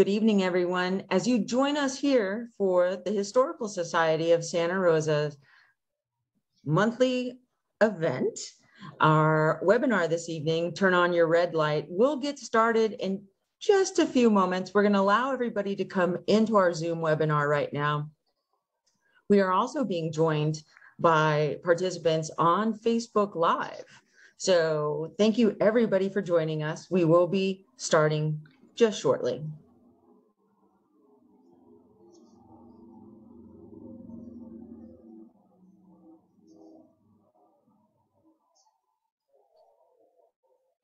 Good evening, everyone. As you join us here for the Historical Society of Santa Rosa's monthly event, our webinar this evening, Turn On Your Red Light, We'll get started in just a few moments. We're going to allow everybody to come into our Zoom webinar right now. We are also being joined by participants on Facebook Live. So thank you everybody for joining us. We will be starting just shortly.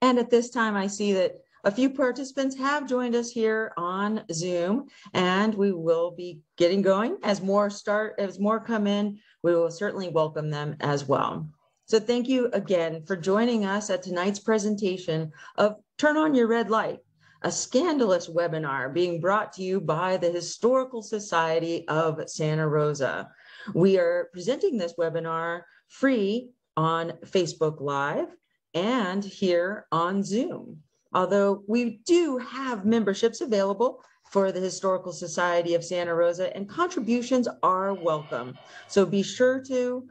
And at this time, I see that a few participants have joined us here on Zoom, and we will be getting going. As more start, as more come in, we will certainly welcome them as well. So thank you again for joining us at tonight's presentation of Turn On Your Red Light, a scandalous webinar being brought to you by the Historical Society of Santa Rosa. We are presenting this webinar free on Facebook Live and here on Zoom. Although we do have memberships available for the Historical Society of Santa Rosa and contributions are welcome. So be sure to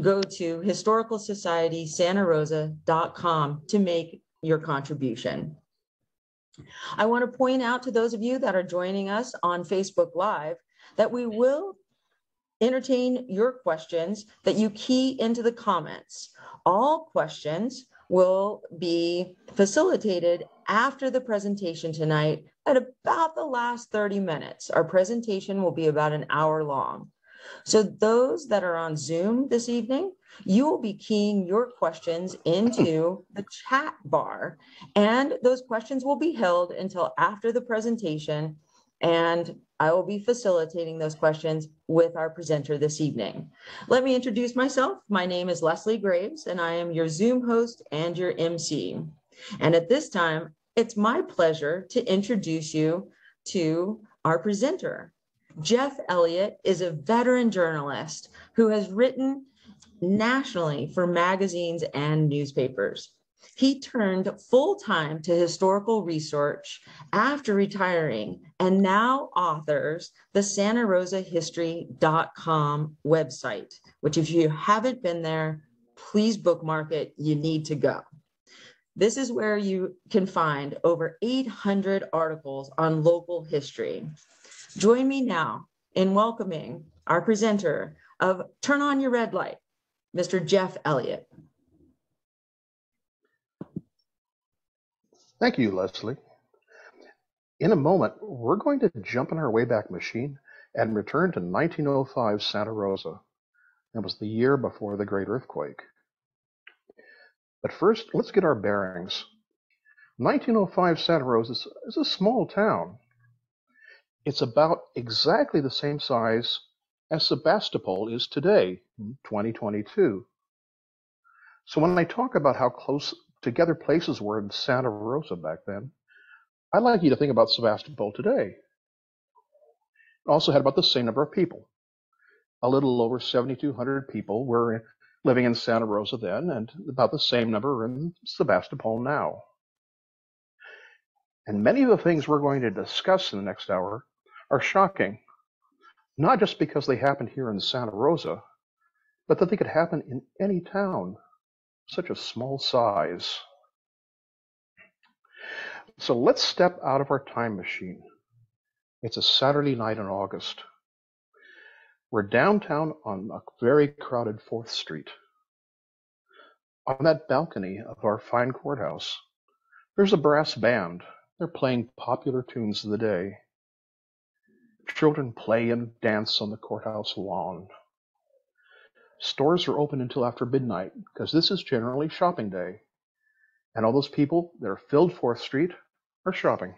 go to historicalsocietysantarosa.com to make your contribution. I want to point out to those of you that are joining us on Facebook Live that we will entertain your questions that you key into the comments. All questions will be facilitated after the presentation tonight at about the last 30 minutes. Our presentation will be about an hour long. So those that are on Zoom this evening, you will be keying your questions into the chat bar and those questions will be held until after the presentation and I will be facilitating those questions with our presenter this evening. Let me introduce myself. My name is Leslie Graves, and I am your Zoom host and your MC. And at this time, it's my pleasure to introduce you to our presenter. Jeff Elliott is a veteran journalist who has written nationally for magazines and newspapers. He turned full time to historical research after retiring and now authors the Santa Rosa History.com website, which, if you haven't been there, please bookmark it. You need to go. This is where you can find over 800 articles on local history. Join me now in welcoming our presenter of Turn On Your Red Light, Mr. Jeff Elliott. Thank you, Leslie. In a moment, we're going to jump in our Wayback Machine and return to 1905 Santa Rosa. It was the year before the Great Earthquake. But first, let's get our bearings. 1905 Santa Rosa is a small town. It's about exactly the same size as Sebastopol is today in 2022. So when I talk about how close together places were in Santa Rosa back then. I'd like you to think about Sebastopol today. It also had about the same number of people. A little over 7,200 people were living in Santa Rosa then, and about the same number in Sebastopol now. And many of the things we're going to discuss in the next hour are shocking, not just because they happened here in Santa Rosa, but that they could happen in any town such a small size. So let's step out of our time machine. It's a Saturday night in August. We're downtown on a very crowded 4th Street. On that balcony of our fine courthouse, there's a brass band. They're playing popular tunes of the day. Children play and dance on the courthouse lawn. Stores are open until after midnight because this is generally shopping day. And all those people that are filled 4th Street are shopping.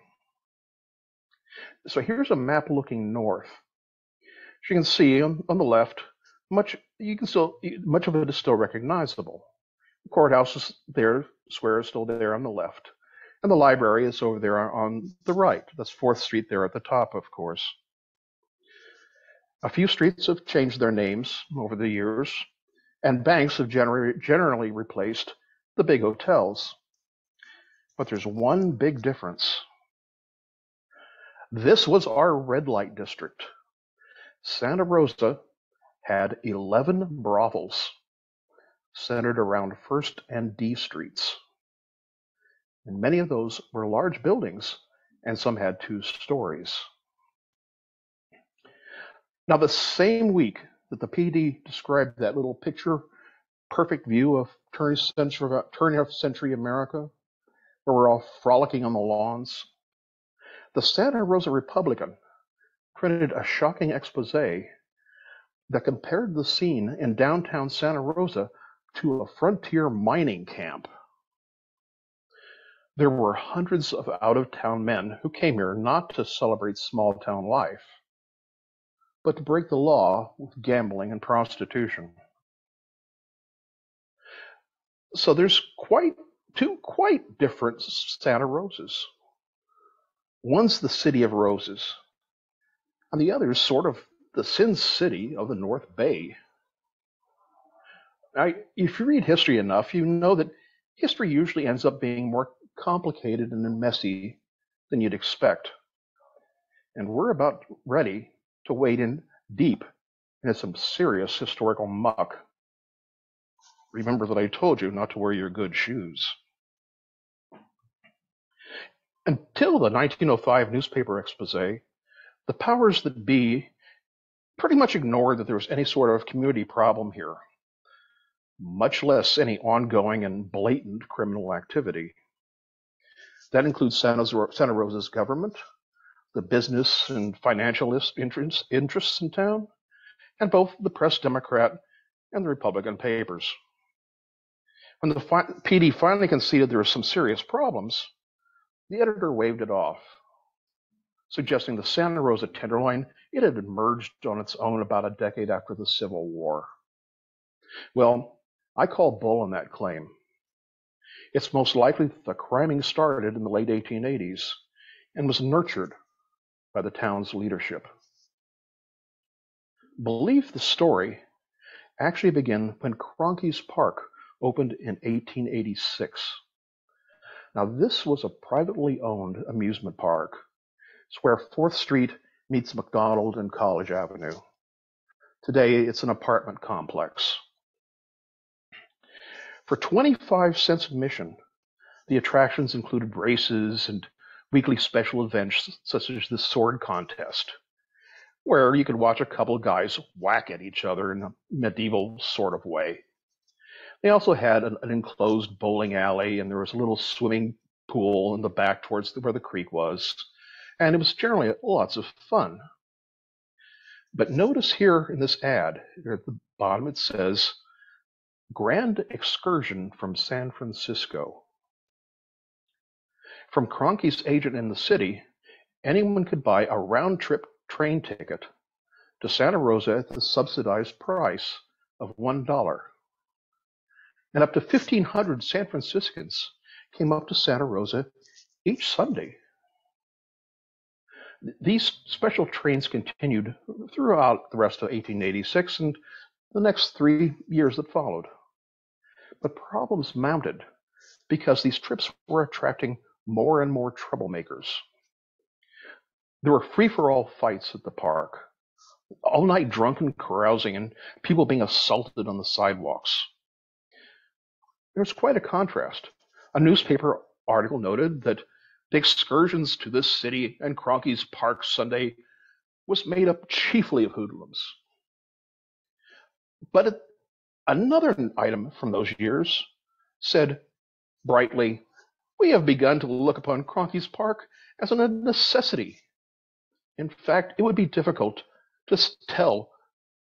So here's a map looking north. As you can see on, on the left, much you can still much of it is still recognizable. The courthouse is there, square is still there on the left, and the library is over there on the right. That's Fourth Street there at the top, of course. A few streets have changed their names over the years, and banks have gener- generally replaced the big hotels. But there's one big difference. This was our red light district. Santa Rosa had 11 brothels centered around First and D Streets. And many of those were large buildings, and some had two stories. Now, the same week that the PD described that little picture perfect view of turn century, turn of century America, where we're all frolicking on the lawns, the Santa Rosa Republican printed a shocking expose that compared the scene in downtown Santa Rosa to a frontier mining camp. There were hundreds of out of town men who came here not to celebrate small town life, but to break the law with gambling and prostitution. So there's quite two quite different Santa Roses. One's the city of roses, and the other is sort of the Sin City of the North Bay. Now, if you read history enough, you know that history usually ends up being more complicated and messy than you'd expect. And we're about ready to wade in deep into some serious historical muck. Remember that I told you not to wear your good shoes. Until the 1905 newspaper expose, the powers that be pretty much ignored that there was any sort of community problem here, much less any ongoing and blatant criminal activity. That includes Santa, Rosa's government, the business and financial interests, interests in town, and both the Press Democrat and the Republican papers. When the fi- PD finally conceded there were some serious problems, the editor waved it off, suggesting the Santa Rosa Tenderloin it had emerged on its own about a decade after the Civil War. Well, I call bull on that claim. It's most likely that the criming started in the late 1880s and was nurtured by the town's leadership. Believe the story actually began when Kroncke's Park opened in 1886. Now, this was a privately owned amusement park. It's where 4th Street meets McDonald and College Avenue. Today, it's an apartment complex. For 25 cents admission, the attractions included races and weekly special events such as the sword contest, where you could watch a couple of guys whack at each other in a medieval sort of way. They also had an, an enclosed bowling alley, and there was a little swimming pool in the back towards the, where the creek was, and it was generally lots of fun. But notice here in this ad, at the bottom it says Grand excursion from San Francisco. From Kroncke's agent in the city, anyone could buy a round trip train ticket to Santa Rosa at the subsidized price of $1. And up to 1,500 San Franciscans came up to Santa Rosa each Sunday. These special trains continued throughout the rest of 1886 and the next three years that followed. But problems mounted because these trips were attracting more and more troublemakers. There were free for all fights at the park, all night drunken carousing, and people being assaulted on the sidewalks. There's quite a contrast. A newspaper article noted that the excursions to this city and Kroncke's Park Sunday was made up chiefly of hoodlums. But Another item from those years said brightly, We have begun to look upon Kroncke's Park as a necessity. In fact, it would be difficult to tell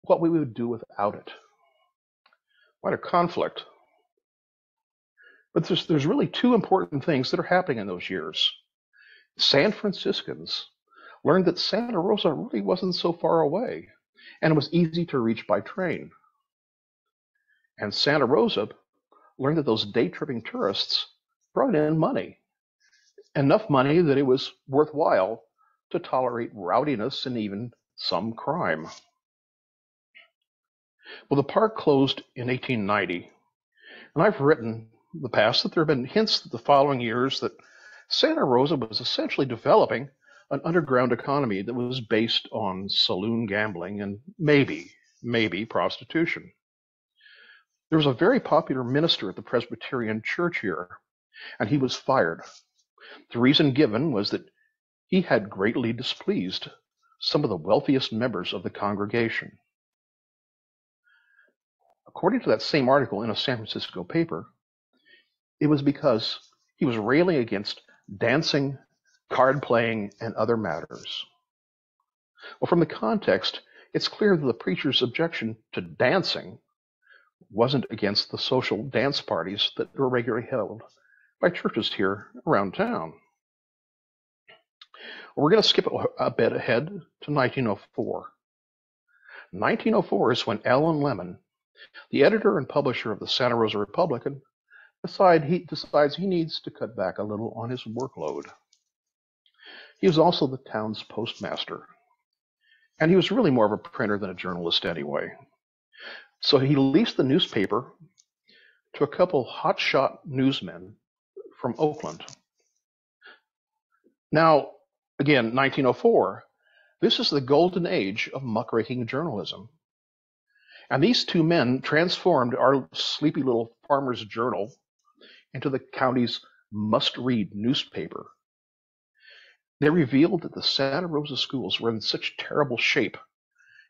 what we would do without it. What a conflict. But there's, there's really two important things that are happening in those years. San Franciscans learned that Santa Rosa really wasn't so far away and was easy to reach by train. And Santa Rosa learned that those day tripping tourists brought in money, enough money that it was worthwhile to tolerate rowdiness and even some crime. Well, the park closed in 1890, and I've written in the past that there have been hints the following years that Santa Rosa was essentially developing an underground economy that was based on saloon gambling and maybe, maybe prostitution. There was a very popular minister at the Presbyterian church here, and he was fired. The reason given was that he had greatly displeased some of the wealthiest members of the congregation. According to that same article in a San Francisco paper, it was because he was railing against dancing, card playing, and other matters. Well, from the context, it's clear that the preacher's objection to dancing wasn't against the social dance parties that were regularly held by churches here around town. We're going to skip a bit ahead to 1904. 1904 is when Allen Lemmon, the editor and publisher of the Santa Rosa Republican, decide he decides he needs to cut back a little on his workload. He was also the town's postmaster, and he was really more of a printer than a journalist anyway. So he leased the newspaper to a couple hotshot newsmen from Oakland. Now, again, 1904, this is the golden age of muckraking journalism. And these two men transformed our sleepy little farmer's journal into the county's must read newspaper. They revealed that the Santa Rosa schools were in such terrible shape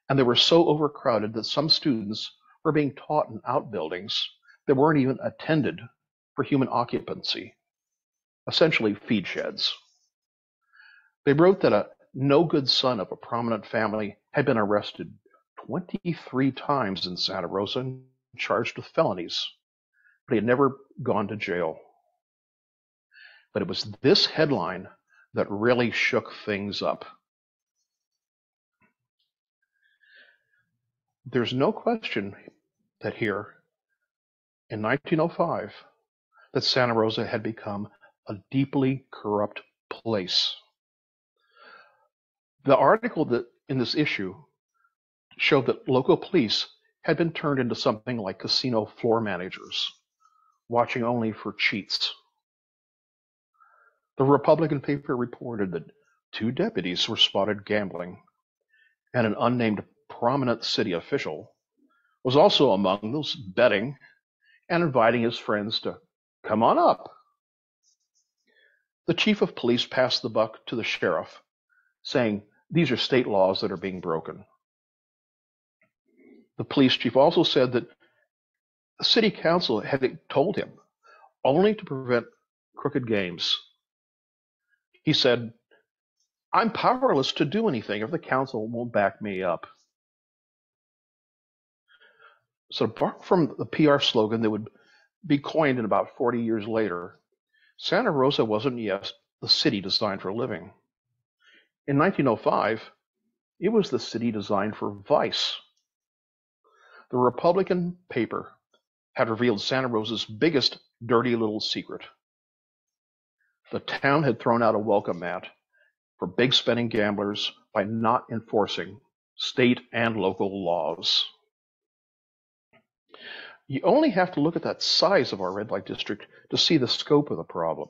and they were so overcrowded that some students were being taught in outbuildings that weren't even attended for human occupancy, essentially feed sheds. They wrote that a no good son of a prominent family had been arrested 23 times in Santa Rosa and charged with felonies but he had never gone to jail. But it was this headline that really shook things up. There's no question that here in 1905 that Santa Rosa had become a deeply corrupt place. The article that in this issue showed that local police had been turned into something like casino floor managers watching only for cheats. The Republican paper reported that two deputies were spotted gambling, and an unnamed prominent city official was also among those betting and inviting his friends to come on up. The chief of police passed the buck to the sheriff, saying, These are state laws that are being broken. The police chief also said that the city council had told him only to prevent crooked games. He said, I'm powerless to do anything if the council won't back me up. So, apart from the PR slogan that would be coined in about 40 years later, Santa Rosa wasn't yet the city designed for living. In 1905, it was the city designed for vice. The Republican paper had revealed Santa Rosa's biggest dirty little secret. The town had thrown out a welcome mat for big spending gamblers by not enforcing state and local laws. You only have to look at that size of our red light district to see the scope of the problem.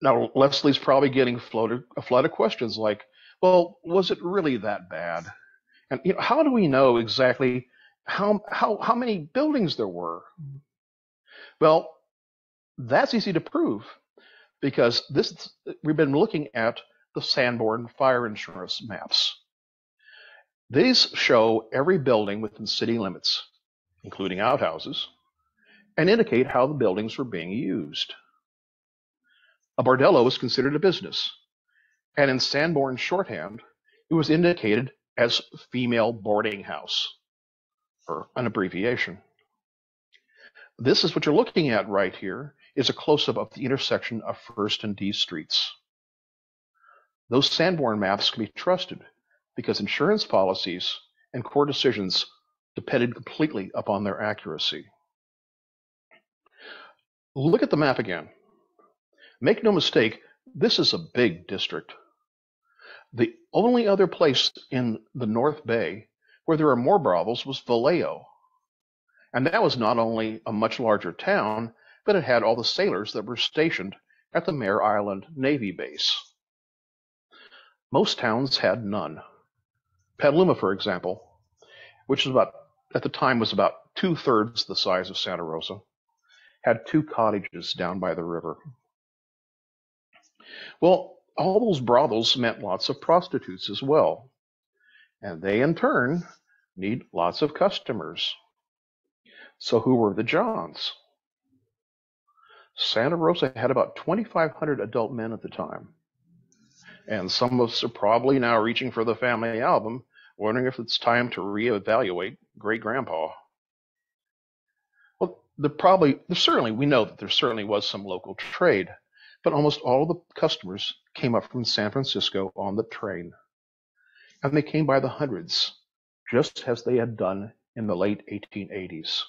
Now, Leslie's probably getting floated, a flood of questions like, well, was it really that bad? And you know, how do we know exactly how how how many buildings there were. Well, that's easy to prove because this we've been looking at the Sanborn fire insurance maps. These show every building within city limits, including outhouses, and indicate how the buildings were being used. A bordello was considered a business, and in Sanborn shorthand, it was indicated as female boarding house or an abbreviation. This is what you're looking at right here is a close-up of the intersection of First and D streets. Those Sanborn maps can be trusted because insurance policies and court decisions depended completely upon their accuracy. Look at the map again. Make no mistake, this is a big district. The only other place in the North Bay where there are more brothels was Vallejo. And that was not only a much larger town, but it had all the sailors that were stationed at the Mare Island Navy base. Most towns had none. Petaluma, for example, which was about at the time was about two thirds the size of Santa Rosa, had two cottages down by the river. Well, all those brothels meant lots of prostitutes as well, and they in turn need lots of customers. So who were the Johns? Santa Rosa had about 2,500 adult men at the time. And some of us are probably now reaching for the family album, wondering if it's time to reevaluate great grandpa. Well, there probably, there certainly, we know that there certainly was some local trade, but almost all the customers came up from San Francisco on the train. And they came by the hundreds, just as they had done in the late 1880s.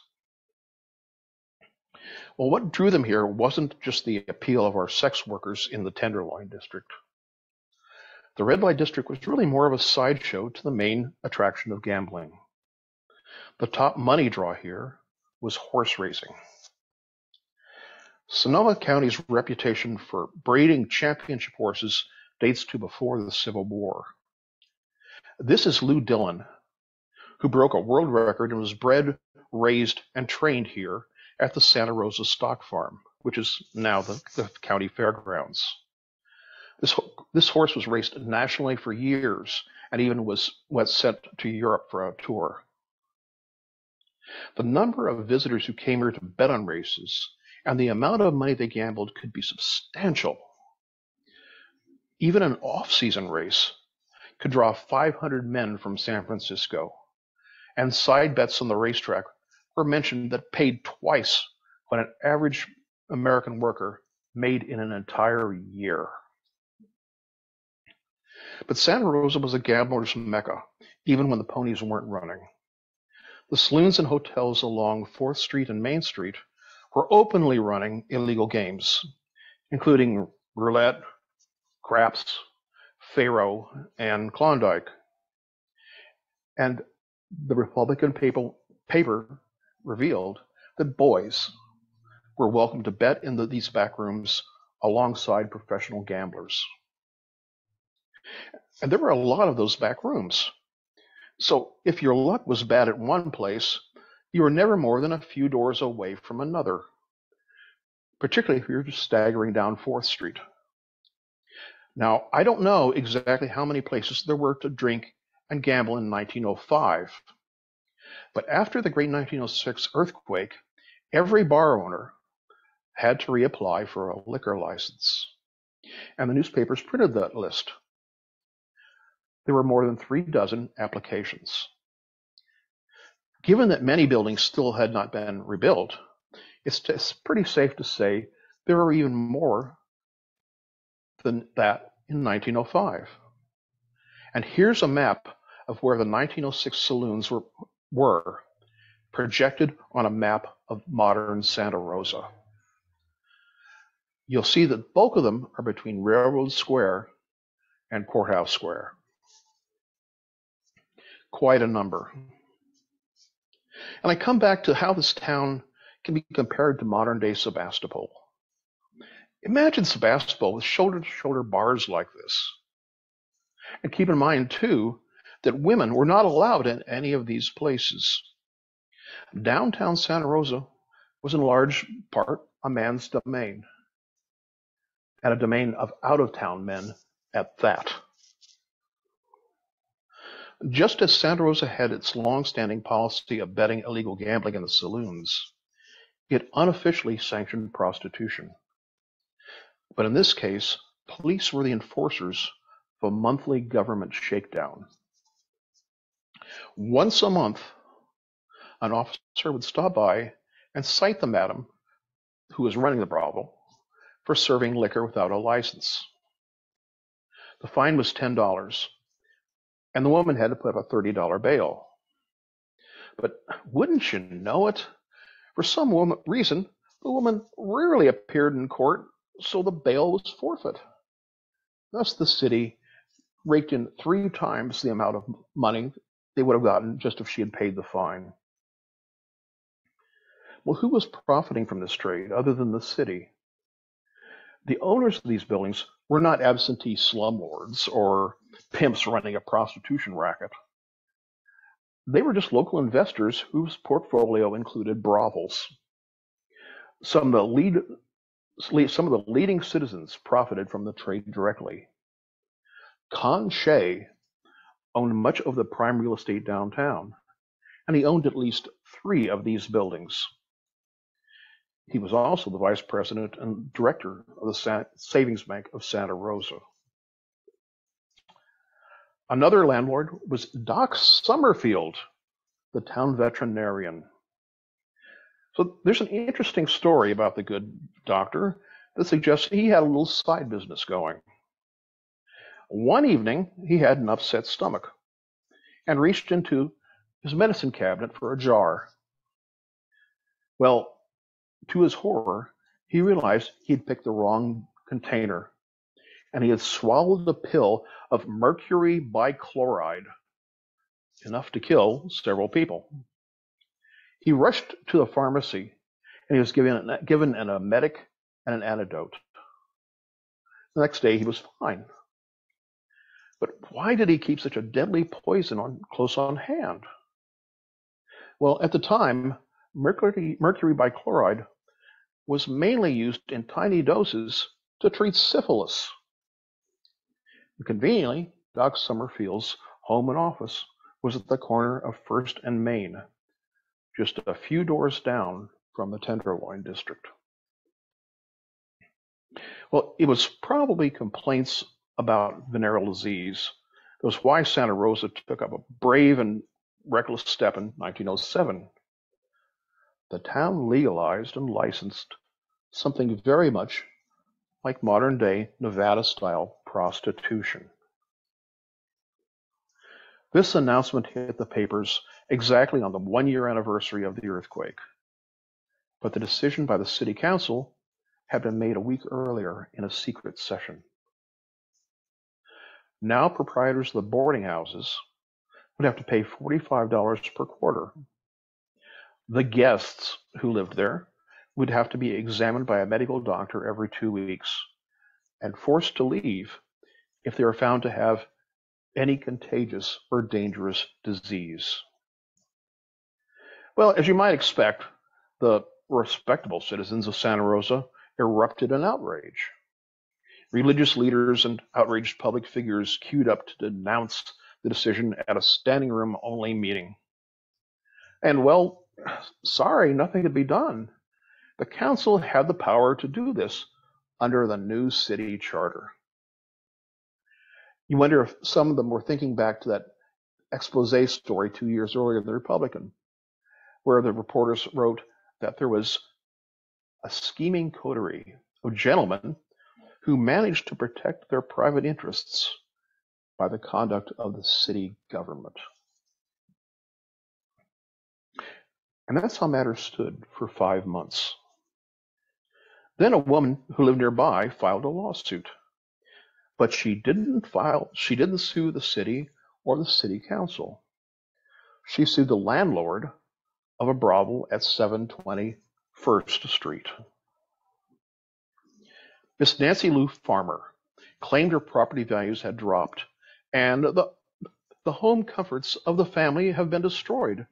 Well, what drew them here wasn't just the appeal of our sex workers in the Tenderloin district. The red light district was really more of a sideshow to the main attraction of gambling. The top money draw here was horse racing. Sonoma County's reputation for breeding championship horses dates to before the Civil War. This is Lou Dillon, who broke a world record and was bred, raised, and trained here at the Santa Rosa Stock Farm, which is now the, the county fairgrounds. This, this horse was raced nationally for years and even was, was sent to Europe for a tour. The number of visitors who came here to bet on races and the amount of money they gambled could be substantial. Even an off season race could draw 500 men from San Francisco, and side bets on the racetrack were mentioned that paid twice what an average American worker made in an entire year. But Santa Rosa was a gambler's mecca, even when the ponies weren't running. The saloons and hotels along 4th Street and Main Street were openly running illegal games, including roulette, craps, faro, and Klondike. And the Republican paper revealed that boys were welcome to bet in the, these back rooms alongside professional gamblers. And there were a lot of those back rooms. So if your luck was bad at one place, you were never more than a few doors away from another, particularly if you're staggering down 4th Street. Now, I don't know exactly how many places there were to drink and gamble in 1905, but after the great 1906 earthquake, every bar owner had to reapply for a liquor license. And the newspapers printed that list there were more than three dozen applications. Given that many buildings still had not been rebuilt, it's, it's pretty safe to say there were even more than that in 1905. And here's a map of where the 1906 saloons were, were projected on a map of modern Santa Rosa. You'll see that bulk of them are between Railroad Square and Courthouse Square quite a number. And I come back to how this town can be compared to modern day Sebastopol. Imagine Sebastopol with shoulder to shoulder bars like this. And keep in mind, too, that women were not allowed in any of these places. Downtown Santa Rosa was in large part a man's domain, and a domain of out of town men at that. Just as Santa Rosa had its long-standing policy of betting illegal gambling in the saloons, it unofficially sanctioned prostitution. But in this case, police were the enforcers of a monthly government shakedown. Once a month, an officer would stop by and cite the madam who was running the brothel for serving liquor without a license. The fine was $10 and the woman had to put up a $30 bail. But wouldn't you know it? For some woman, reason, the woman rarely appeared in court, so the bail was forfeit. Thus, the city raked in three times the amount of money they would have gotten just if she had paid the fine. Well, who was profiting from this trade other than the city? The owners of these buildings were not absentee slumlords or pimps running a prostitution racket. They were just local investors whose portfolio included brothels. Some of the lead, some of the leading citizens profited from the trade directly. Con Shea owned much of the prime real estate downtown, and he owned at least three of these buildings. He was also the vice president and director of the Savings Bank of Santa Rosa. Another landlord was Doc Summerfield, the town veterinarian. So there's an interesting story about the good doctor that suggests he had a little side business going. One evening, he had an upset stomach and reached into his medicine cabinet for a jar. Well, to his horror, he realized he'd picked the wrong container and he had swallowed a pill of mercury bichloride, enough to kill several people. He rushed to the pharmacy and he was given, given an emetic and an antidote. The next day he was fine. But why did he keep such a deadly poison on close on hand? Well, at the time, mercury, mercury bichloride was mainly used in tiny doses to treat syphilis. Conveniently, Doc Summerfield's home and office was at the corner of First and Main, just a few doors down from the Tenderloin District. Well, it was probably complaints about venereal disease. It was why Santa Rosa took up a brave and reckless step in 1907. The town legalized and licensed something very much like modern day Nevada style prostitution. This announcement hit the papers exactly on the one year anniversary of the earthquake. But the decision by the city council had been made a week earlier in a secret session. Now proprietors of the boarding houses would have to pay $45 per quarter. The guests who lived there would have to be examined by a medical doctor every two weeks and forced to leave if they were found to have any contagious or dangerous disease. Well, as you might expect, the respectable citizens of Santa Rosa erupted in outrage. Religious leaders and outraged public figures queued up to denounce the decision at a standing room only meeting. And well, sorry, nothing could be done. The council had the power to do this under the new city charter. You wonder if some of them were thinking back to that expose story two years earlier in the Republican, where the reporters wrote that there was a scheming coterie of gentlemen who managed to protect their private interests by the conduct of the city government. And that's how matters stood for five months. Then a woman who lived nearby filed a lawsuit. But she didn't file, she didn't sue the city or the city council. She sued the landlord of a brothel at 720 First Street. Miss Nancy Lou Farmer claimed her property values had dropped and the, the home comforts of the family have been destroyed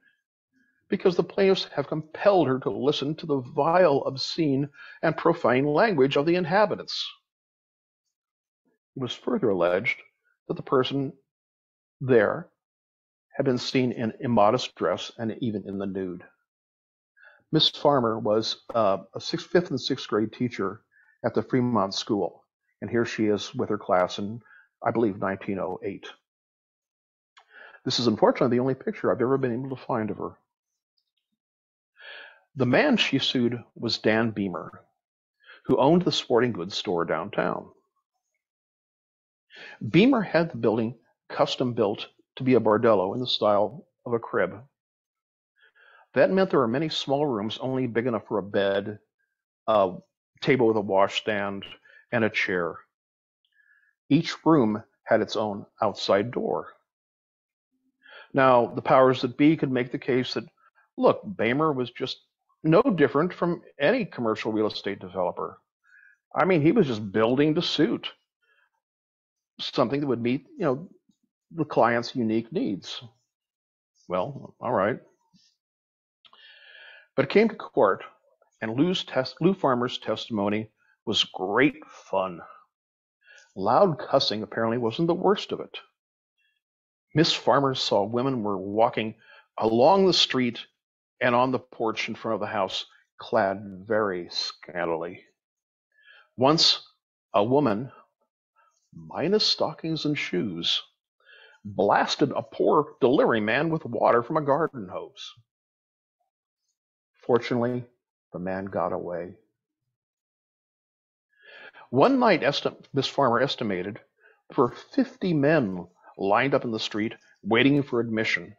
because the plaintiffs have compelled her to listen to the vile, obscene, and profane language of the inhabitants. It was further alleged that the person there had been seen in immodest dress and even in the nude. Miss Farmer was uh, a sixth, fifth and sixth grade teacher at the Fremont School, and here she is with her class in, I believe, 1908. This is unfortunately the only picture I've ever been able to find of her. The man she sued was Dan Beamer, who owned the sporting goods store downtown. Beamer had the building custom built to be a bordello in the style of a crib. That meant there were many small rooms only big enough for a bed, a table with a washstand, and a chair. Each room had its own outside door. Now, the powers that be could make the case that, look, Beamer was just no different from any commercial real estate developer. I mean, he was just building to suit something that would meet, you know, the client's unique needs. Well, all right. But it came to court, and Lou's test, Lou Farmer's testimony was great fun. Loud cussing apparently wasn't the worst of it. Miss Farmer saw women were walking along the street and on the porch in front of the house, clad very scantily. Once a woman, minus stockings and shoes, blasted a poor delivery man with water from a garden hose. Fortunately, the man got away. One night, Miss Farmer estimated there were 50 men lined up in the street waiting for admission,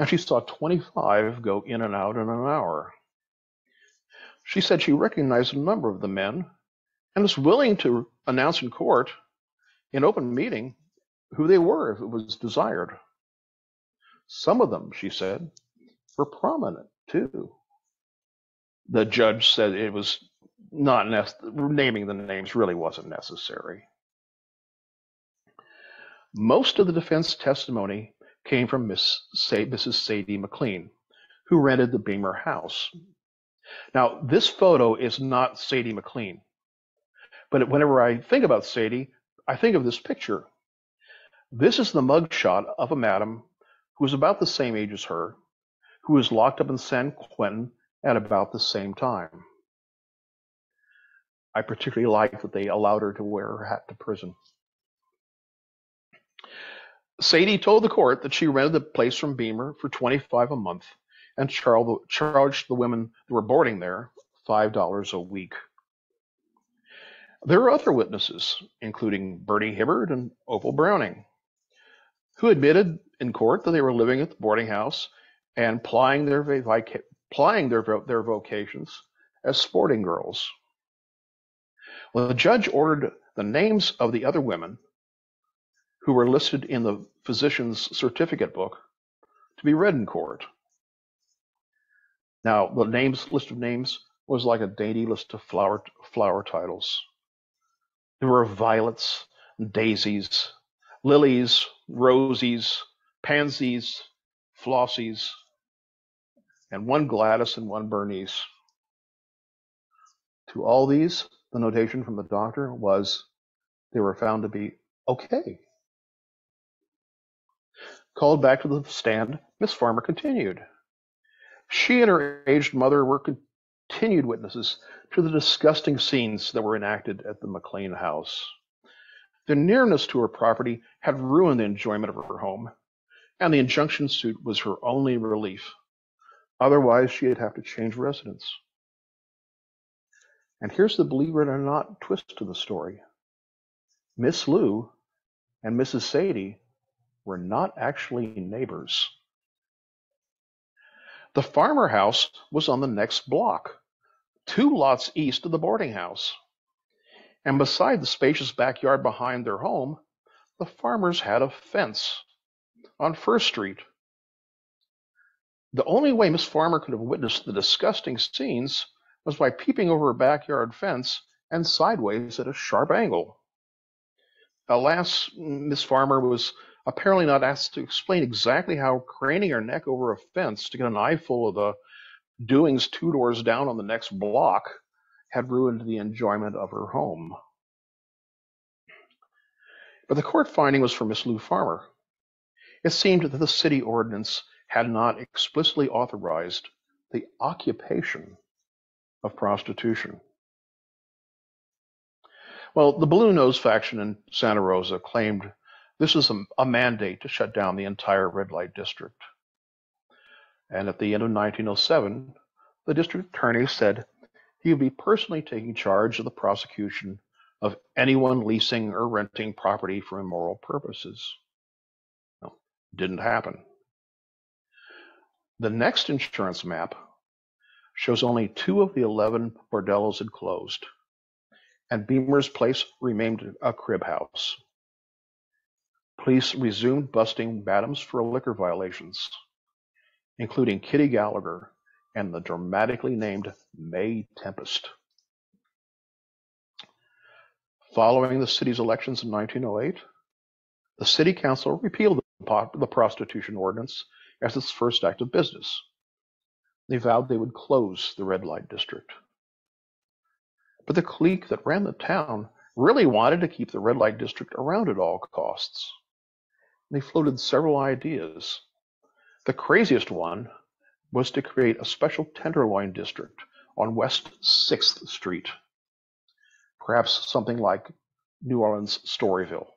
and she saw 25 go in and out in an hour. She said she recognized a number of the men and was willing to announce in court, in open meeting, who they were if it was desired. Some of them, she said, were prominent too. The judge said it was not nec- naming the names really wasn't necessary. Most of the defense testimony came from Mrs. Sadie McLean, who rented the Beamer house. Now, this photo is not Sadie McLean, but whenever I think about Sadie, I think of this picture. This is the mugshot of a madam who was about the same age as her, who was locked up in San Quentin at about the same time. I particularly like that they allowed her to wear her hat to prison. Sadie told the court that she rented the place from Beamer for 25 a month and Charles charged the women who were boarding there $5 a week. There were other witnesses, including Bernie Hibbard and Opal Browning, who admitted in court that they were living at the boarding house and plying their, plying their, their vocations as sporting girls. Well, the judge ordered the names of the other women who were listed in the physician's certificate book to be read in court. Now, the names list of names was like a dainty list of flower flower titles. There were violets, daisies, lilies, rosies, pansies, flossies, and one Gladys and one Bernice. To all these, the notation from the doctor was they were found to be okay. Called back to the stand, Miss Farmer continued. She and her aged mother were continued witnesses to the disgusting scenes that were enacted at the McLean house. The nearness to her property had ruined the enjoyment of her home, and the injunction suit was her only relief. Otherwise, she'd have to change residence. And here's the believe it or not twist to the story Miss Lou and Mrs. Sadie were not actually neighbors. The farmer house was on the next block, two lots east of the boarding house. And beside the spacious backyard behind their home, the farmers had a fence on First Street. The only way Miss Farmer could have witnessed the disgusting scenes was by peeping over a backyard fence and sideways at a sharp angle. Alas, Miss Farmer was apparently not asked to explain exactly how craning her neck over a fence to get an eyeful of the doings two doors down on the next block had ruined the enjoyment of her home. But the court finding was for Miss Lou Farmer. It seemed that the city ordinance had not explicitly authorized the occupation of prostitution. Well, the Blue Nose faction in Santa Rosa claimed this was a, a mandate to shut down the entire red light district. And at the end of 1907, the district attorney said he would be personally taking charge of the prosecution of anyone leasing or renting property for immoral purposes. No, didn't happen. The next insurance map shows only two of the 11 bordellos had closed, and Beamer's place remained a crib house. Police resumed busting madams for liquor violations, including Kitty Gallagher and the dramatically named May Tempest. Following the city's elections in 1908, the city council repealed the prostitution ordinance as its first act of business. They vowed they would close the red light district. But the clique that ran the town really wanted to keep the red light district around at all costs. They floated several ideas. The craziest one was to create a special tenderloin district on West 6th Street, perhaps something like New Orleans Storyville.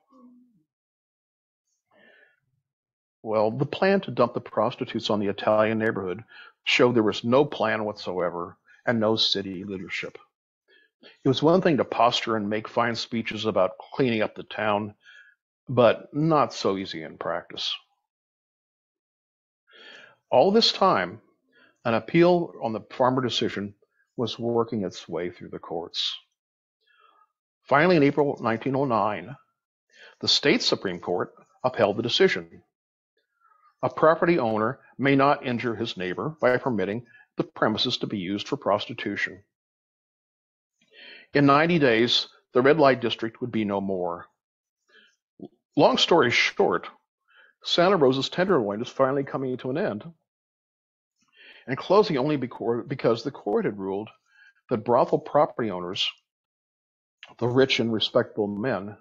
Well, the plan to dump the prostitutes on the Italian neighborhood showed there was no plan whatsoever and no city leadership. It was one thing to posture and make fine speeches about cleaning up the town, but not so easy in practice. All this time, an appeal on the farmer decision was working its way through the courts. Finally, in April 1909, the state Supreme Court upheld the decision. A property owner may not injure his neighbor by permitting the premises to be used for prostitution. In 90 days, the red light district would be no more. Long story short, Santa Rosa's Tenderloin is finally coming to an end, and closing only because the court had ruled that brothel property owners, the rich and respectable men,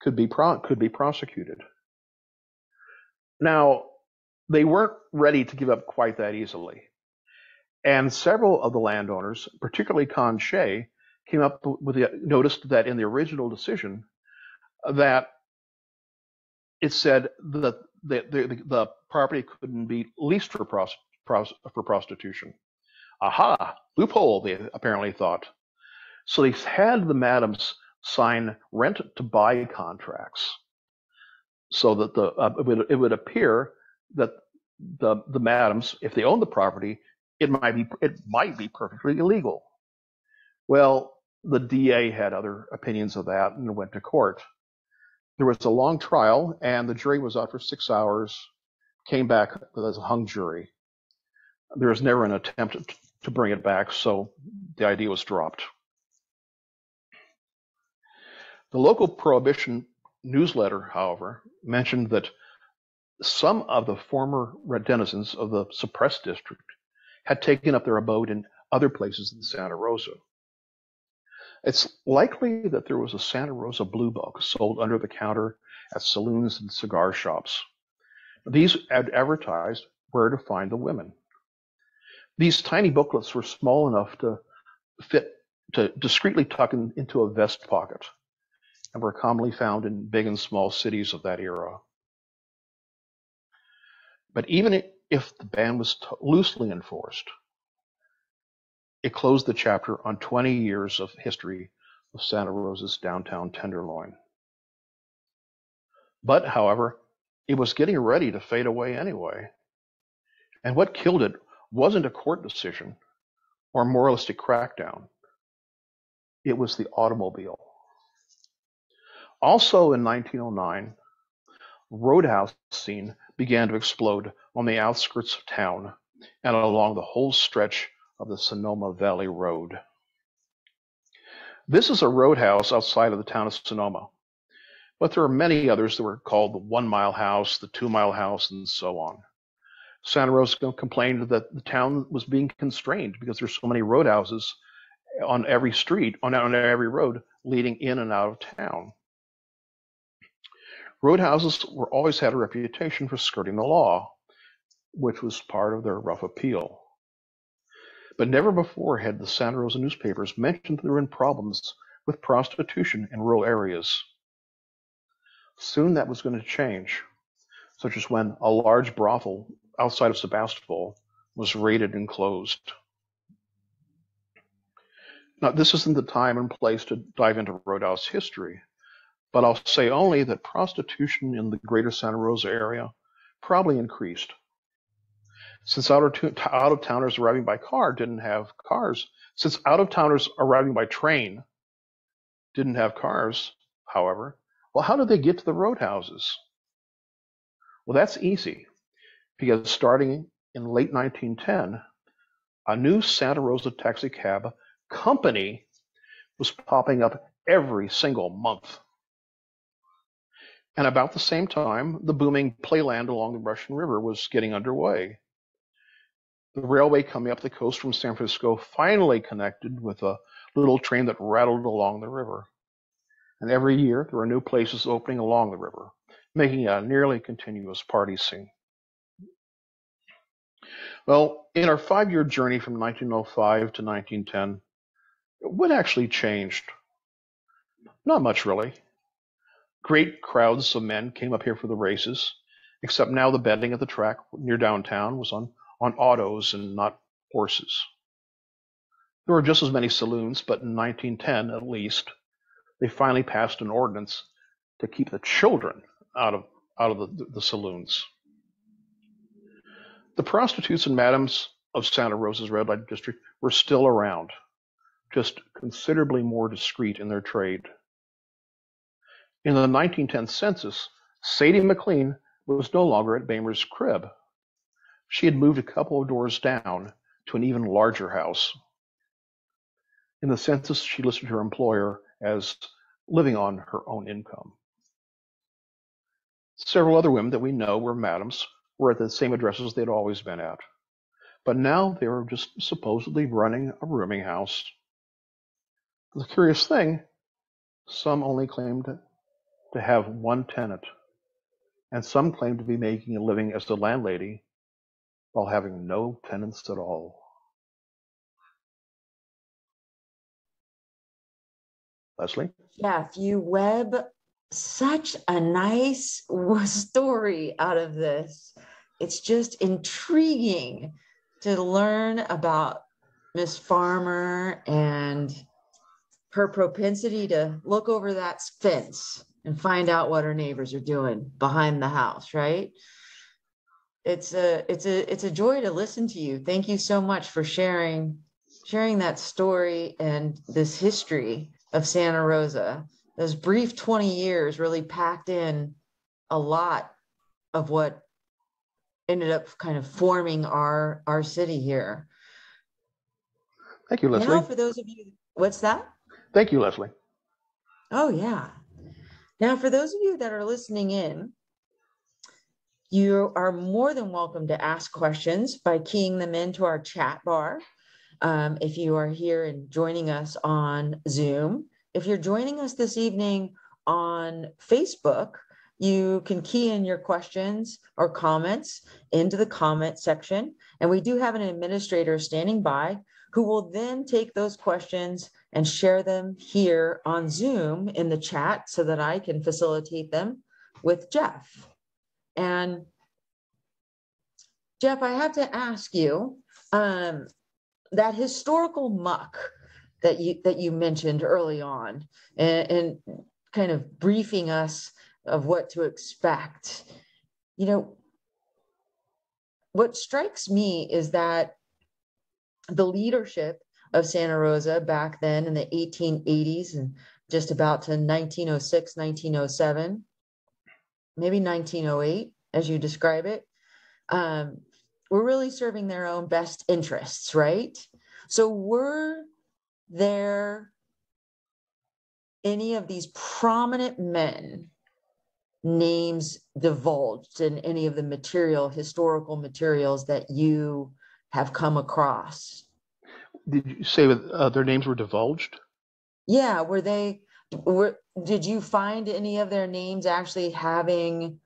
could be pro- could be prosecuted. Now, they weren't ready to give up quite that easily. And several of the landowners, particularly Con Shea, came up with the noticed that in the original decision that it said that the, the, the property couldn't be leased for, pros, pros, for prostitution. Aha, loophole, they apparently thought. So they had the madams sign rent to buy contracts so that the uh, it, would, it would appear that the the madams, if they own the property, it might be it might be perfectly illegal. Well, the DA had other opinions of that and went to court. There was a long trial, and the jury was out for six hours, came back as a hung jury. There was never an attempt to bring it back, so the idea was dropped. The local prohibition newsletter, however, mentioned that some of the former denizens of the suppressed district had taken up their abode in other places in Santa Rosa. It's likely that there was a Santa Rosa Blue Book sold under the counter at saloons and cigar shops. These advertised where to find the women. These tiny booklets were small enough to fit to discreetly tuck in, into a vest pocket and were commonly found in big and small cities of that era. But even if the ban was loosely enforced, it closed the chapter on 20 years of history of Santa Rosa's downtown Tenderloin. But, however, it was getting ready to fade away anyway. And what killed it wasn't a court decision or moralistic crackdown, it was the automobile. Also in 1909, roadhouse scene began to explode on the outskirts of town and along the whole stretch of the Sonoma Valley Road. This is a roadhouse outside of the town of Sonoma, but there are many others that were called the One Mile House, the Two Mile House, and so on. Santa Rosa complained that the town was being constrained because there's so many roadhouses on every street, on, on every road leading in and out of town. Roadhouses were always had a reputation for skirting the law, which was part of their rough appeal. But never before had the Santa Rosa newspapers mentioned there were problems with prostitution in rural areas. Soon that was going to change, such as when a large brothel outside of Sebastopol was raided and closed. Now, this isn't the time and place to dive into Roadhouse history, but I'll say only that prostitution in the greater Santa Rosa area probably increased since out of towners arriving by car didn't have cars, since out of towners arriving by train didn't have cars, however, well, how did they get to the roadhouses? Well, that's easy because starting in late 1910, a new Santa Rosa taxi cab company was popping up every single month. And about the same time, the booming playland along the Russian River was getting underway. The railway coming up the coast from San Francisco finally connected with a little train that rattled along the river. And every year, there are new places opening along the river, making a nearly continuous party scene. Well, in our five year journey from 1905 to 1910, what actually changed? Not much, really. Great crowds of men came up here for the races, except now the betting at the track near downtown was on, on autos and not horses. There were just as many saloons, but in 1910 at least, they finally passed an ordinance to keep the children out of out of the, the saloons. The prostitutes and madams of Santa Rosa's red light district were still around, just considerably more discreet in their trade. In the 1910 census, Sadie McLean was no longer at Bamer's crib. She had moved a couple of doors down to an even larger house. In the census, she listed her employer as living on her own income. Several other women that we know were madams were at the same addresses they'd always been at. But now they were just supposedly running a rooming house. The curious thing, some only claimed to have one tenant, and some claimed to be making a living as the landlady while having no tenants at all. Leslie? Jeff, you web such a nice story out of this. It's just intriguing to learn about Miss Farmer and her propensity to look over that fence and find out what her neighbors are doing behind the house, right? It's a it's a it's a joy to listen to you. Thank you so much for sharing sharing that story and this history of Santa Rosa. Those brief 20 years really packed in a lot of what ended up kind of forming our our city here. Thank you, Leslie. Now, for those of you, what's that? Thank you, Leslie. Oh yeah. Now, for those of you that are listening in, you are more than welcome to ask questions by keying them into our chat bar. Um, if you are here and joining us on Zoom, if you're joining us this evening on Facebook, you can key in your questions or comments into the comment section. And we do have an administrator standing by who will then take those questions and share them here on Zoom in the chat so that I can facilitate them with Jeff. And Jeff, I have to ask you um, that historical muck that you that you mentioned early on and, and kind of briefing us of what to expect. You know, what strikes me is that the leadership of Santa Rosa back then in the 1880s and just about to 1906, 1907, maybe 1908, as you describe it, um, were really serving their own best interests, right? So were there any of these prominent men names divulged in any of the material historical materials that you have come across did you say uh, their names were divulged yeah were they were did you find any of their names actually having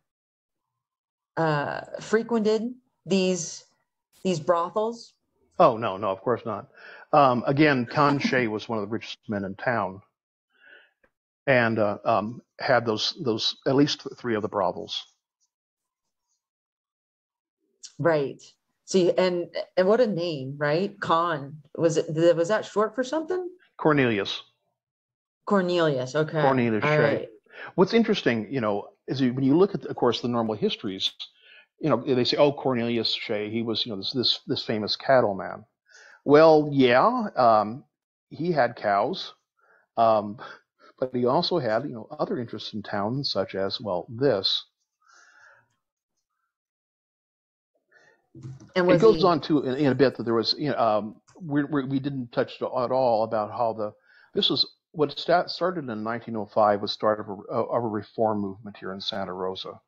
uh frequented these these brothels oh no no of course not um, again, Con Shea was one of the richest men in town, and uh, um, had those those at least three of the brothels. Right. See, and and what a name, right? Con was it? Was that short for something? Cornelius. Cornelius. Okay. Cornelius All. Right. What's interesting, you know, is when you look at, of course, the normal histories, you know, they say, oh, Cornelius Shea, he was, you know, this this this famous cattleman. Well, yeah, um, he had cows, um, but he also had, you know, other interests in town, such as, well, this. And it goes he... on to in, in, a bit that there was, you know, um, we, we, we didn't touch at all about how the this was what started in 1905 was start of a, of a reform movement here in Santa Rosa.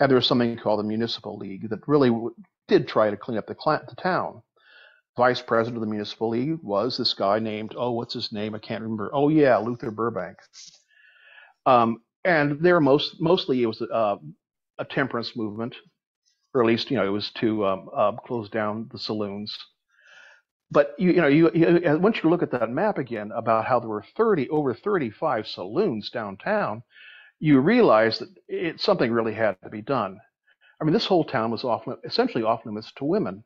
And there was something called the Municipal League that really did try to clean up the, the town. Vice president of the Municipal League was this guy named, oh, what's his name? I can't remember. Oh, yeah, Luther Burbank. Um, and there most mostly it was uh, a temperance movement, or at least you know it was to um, uh, close down the saloons. But you, you know, you, you once you look at that map again about how there were 30 over 35 saloons downtown, you realize that it, something really had to be done. I mean, this whole town was off, essentially off limits to women.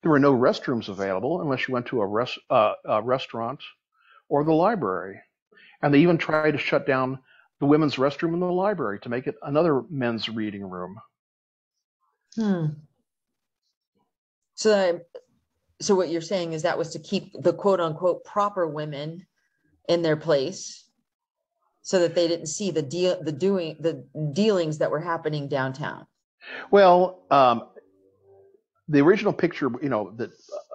There were no restrooms available unless you went to a, res, uh, a restaurant or the library. And they even tried to shut down the women's restroom in the library to make it another men's reading room. Hmm. So, so what you're saying is that was to keep the quote unquote proper women in their place, so that they didn't see the deal, the doing, the dealings that were happening downtown. Well, um, the original picture, you know, that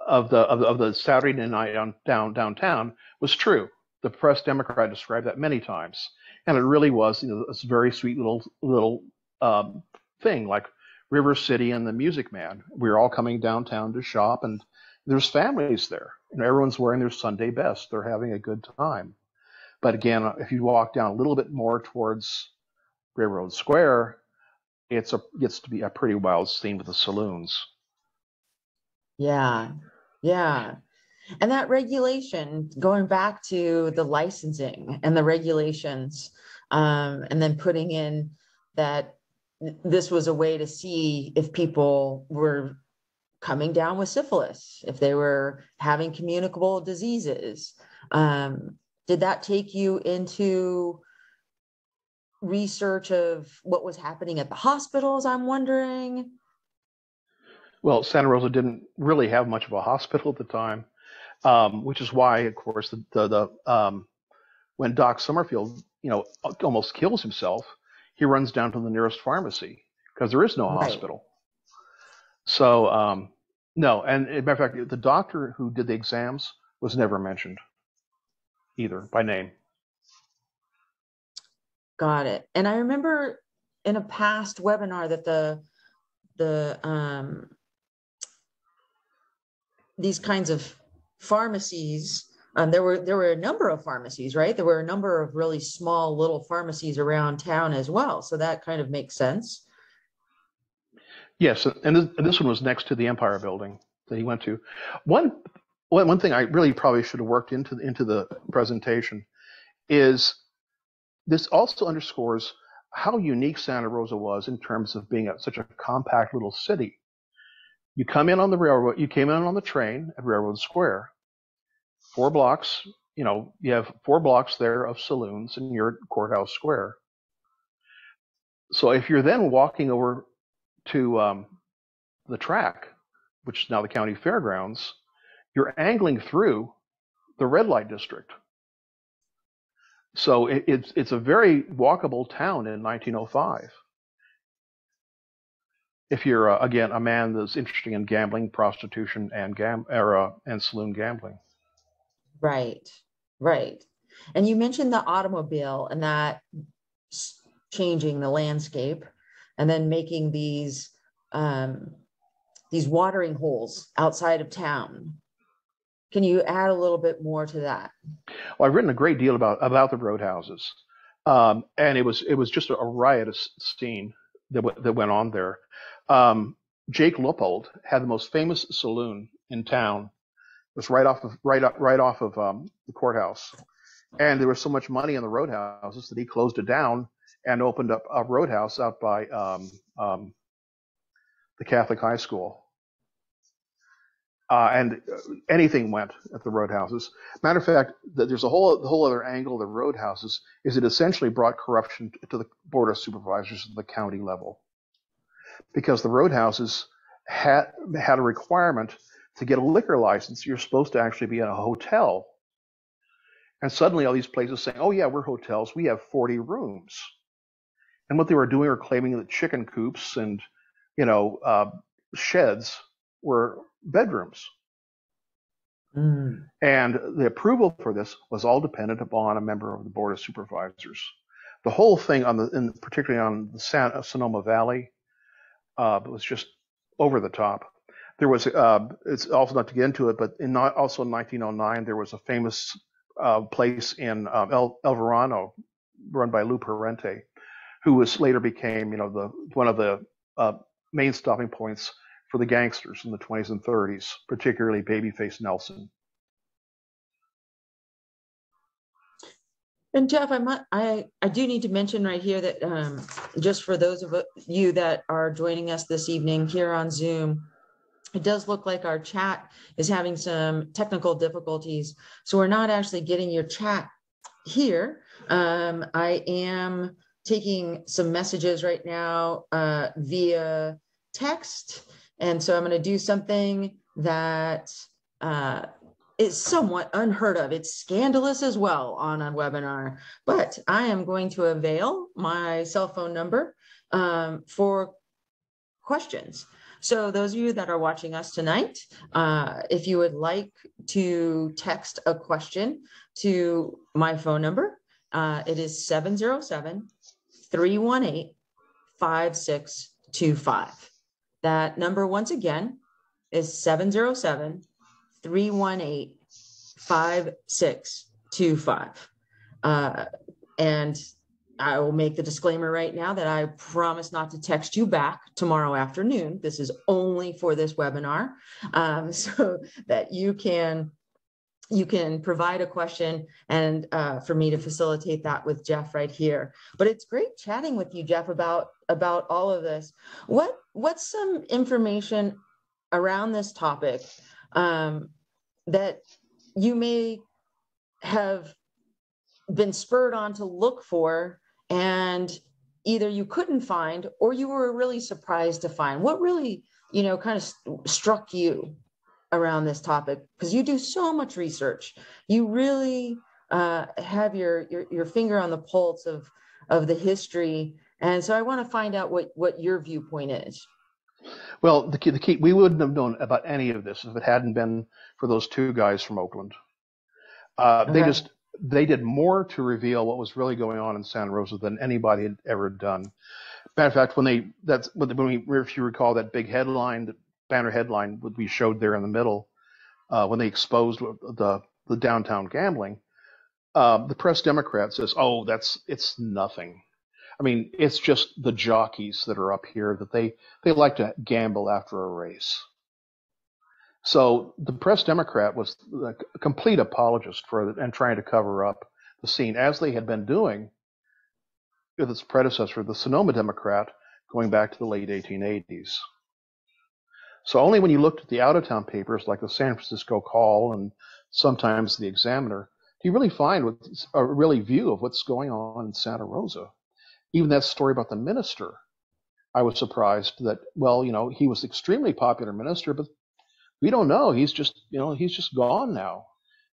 of the of of the Saturday night down, down downtown was true. The Press Democrat described that many times and it really was you know this very sweet little little um, thing like River City and the Music Man. We were all coming downtown to shop, and there's families there. Know, everyone's wearing their Sunday best. They're having a good time. But again, if you walk down a little bit more towards Railroad Square, it's a gets to be a pretty wild scene with the saloons. Yeah, yeah. And that regulation, going back to the licensing and the regulations, um, and then putting in that this was a way to see if people were coming down with syphilis, if they were having communicable diseases. Um, did that take you into research of what was happening at the hospitals? I'm wondering. Well, Santa Rosa didn't really have much of a hospital at the time um, which is why, of course, the the, the um, when Doc Summerfield, you know, almost kills himself, he runs down to the nearest pharmacy because there is no right. hospital. So um, no, and as a matter of fact, the doctor who did the exams was never mentioned either by name. Got it. And I remember in a past webinar that the the um, these kinds of pharmacies um, there were there were a number of pharmacies right there were a number of really small little pharmacies around town as well so that kind of makes sense yes and this, and this one was next to the empire building that he went to one one thing i really probably should have worked into into the presentation is this also underscores how unique santa rosa was in terms of being a, such a compact little city you come in on the railroad, you came in on the train at Railroad Square. Four blocks, you know, you have four blocks there of saloons and you're at Courthouse Square. So if you're then walking over to um, the track, which is now the county fairgrounds, you're angling through the red light district. So it, it's it's a very walkable town in 1905 if you're uh, again a man that's interested in gambling, prostitution, and gam or, uh, and saloon gambling. Right, right. And you mentioned the automobile and that changing the landscape, and then making these um, these watering holes outside of town. Can you add a little bit more to that? Well, I've written a great deal about about the roadhouses, um, and it was it was just a riotous scene that that went on there. Um, Jake Luppold had the most famous saloon in town. It was right off of right up, right off of um, the courthouse, and there was so much money in the roadhouses that he closed it down and opened up a roadhouse out by um, um, the Catholic high school. Uh, and anything went at the roadhouses. Matter of fact, there's a whole the whole other angle of the roadhouses is it essentially brought corruption to the board of supervisors at the county level because the roadhouses had had a requirement to get a liquor license. You're supposed to actually be in a hotel, and suddenly all these places saying, "Oh yeah, we're hotels. We have 40 rooms," and what they were doing were claiming that chicken coops and you know uh, sheds were bedrooms. Mm. And the approval for this was all dependent upon a member of the Board of Supervisors. The whole thing, on the, in, particularly on the San, uh, Sonoma Valley, uh, was just over the top. There was, uh, it's also not to get into it, but in not, also in 1909, there was a famous uh, place in um, El, El Verano run by Lou Parente, who was later became, you know, the one of the uh, main stopping points for the gangsters in the 20s and 30s, particularly Babyface Nelson. And Jeff, I might, I I do need to mention right here that um, just for those of you that are joining us this evening here on Zoom, it does look like our chat is having some technical difficulties. So we're not actually getting your chat here. Um, I am taking some messages right now uh, via text. And so I'm going to do something that uh, is somewhat unheard of. It's scandalous as well on a webinar, but I am going to avail my cell phone number um, for questions. So those of you that are watching us tonight, uh, if you would like to text a question to my phone number, uh, it is 707 318 5625. That number, once again, is 707 318 5625. Uh, and I will make the disclaimer right now that I promise not to text you back tomorrow afternoon. This is only for this webinar um, so that you can you can provide a question and uh, for me to facilitate that with Jeff right here. But it's great chatting with you, Jeff, about about all of this. What what's some information around this topic um, that you may have been spurred on to look for and either you couldn't find or you were really surprised to find what really you know kind of st- struck you around this topic because you do so much research you really uh, have your, your your finger on the pulse of of the history and so i want to find out what what your viewpoint is well the key, the key we wouldn't have known about any of this if it hadn't been for those two guys from oakland uh, okay. they just they did more to reveal what was really going on in Santa Rosa than anybody had ever done. Matter of fact, when they that's what when we if you recall that big headline, the banner headline that we showed there in the middle, uh, when they exposed the the downtown gambling, uh, the press Democrat says, "Oh, that's it's nothing." I mean, it's just the jockeys that are up here that they they like to gamble after a race. So the press Democrat was a complete apologist for it and trying to cover up the scene, as they had been doing with its predecessor, the Sonoma Democrat, going back to the late 1880s. So only when you looked at the out of town papers like the San Francisco Call and sometimes the Examiner do you really find a really view of what's going on in Santa Rosa. Even that story about the minister, I was surprised that, well, you know, he was extremely popular minister, but we don't know. He's just, you know, he's just gone now.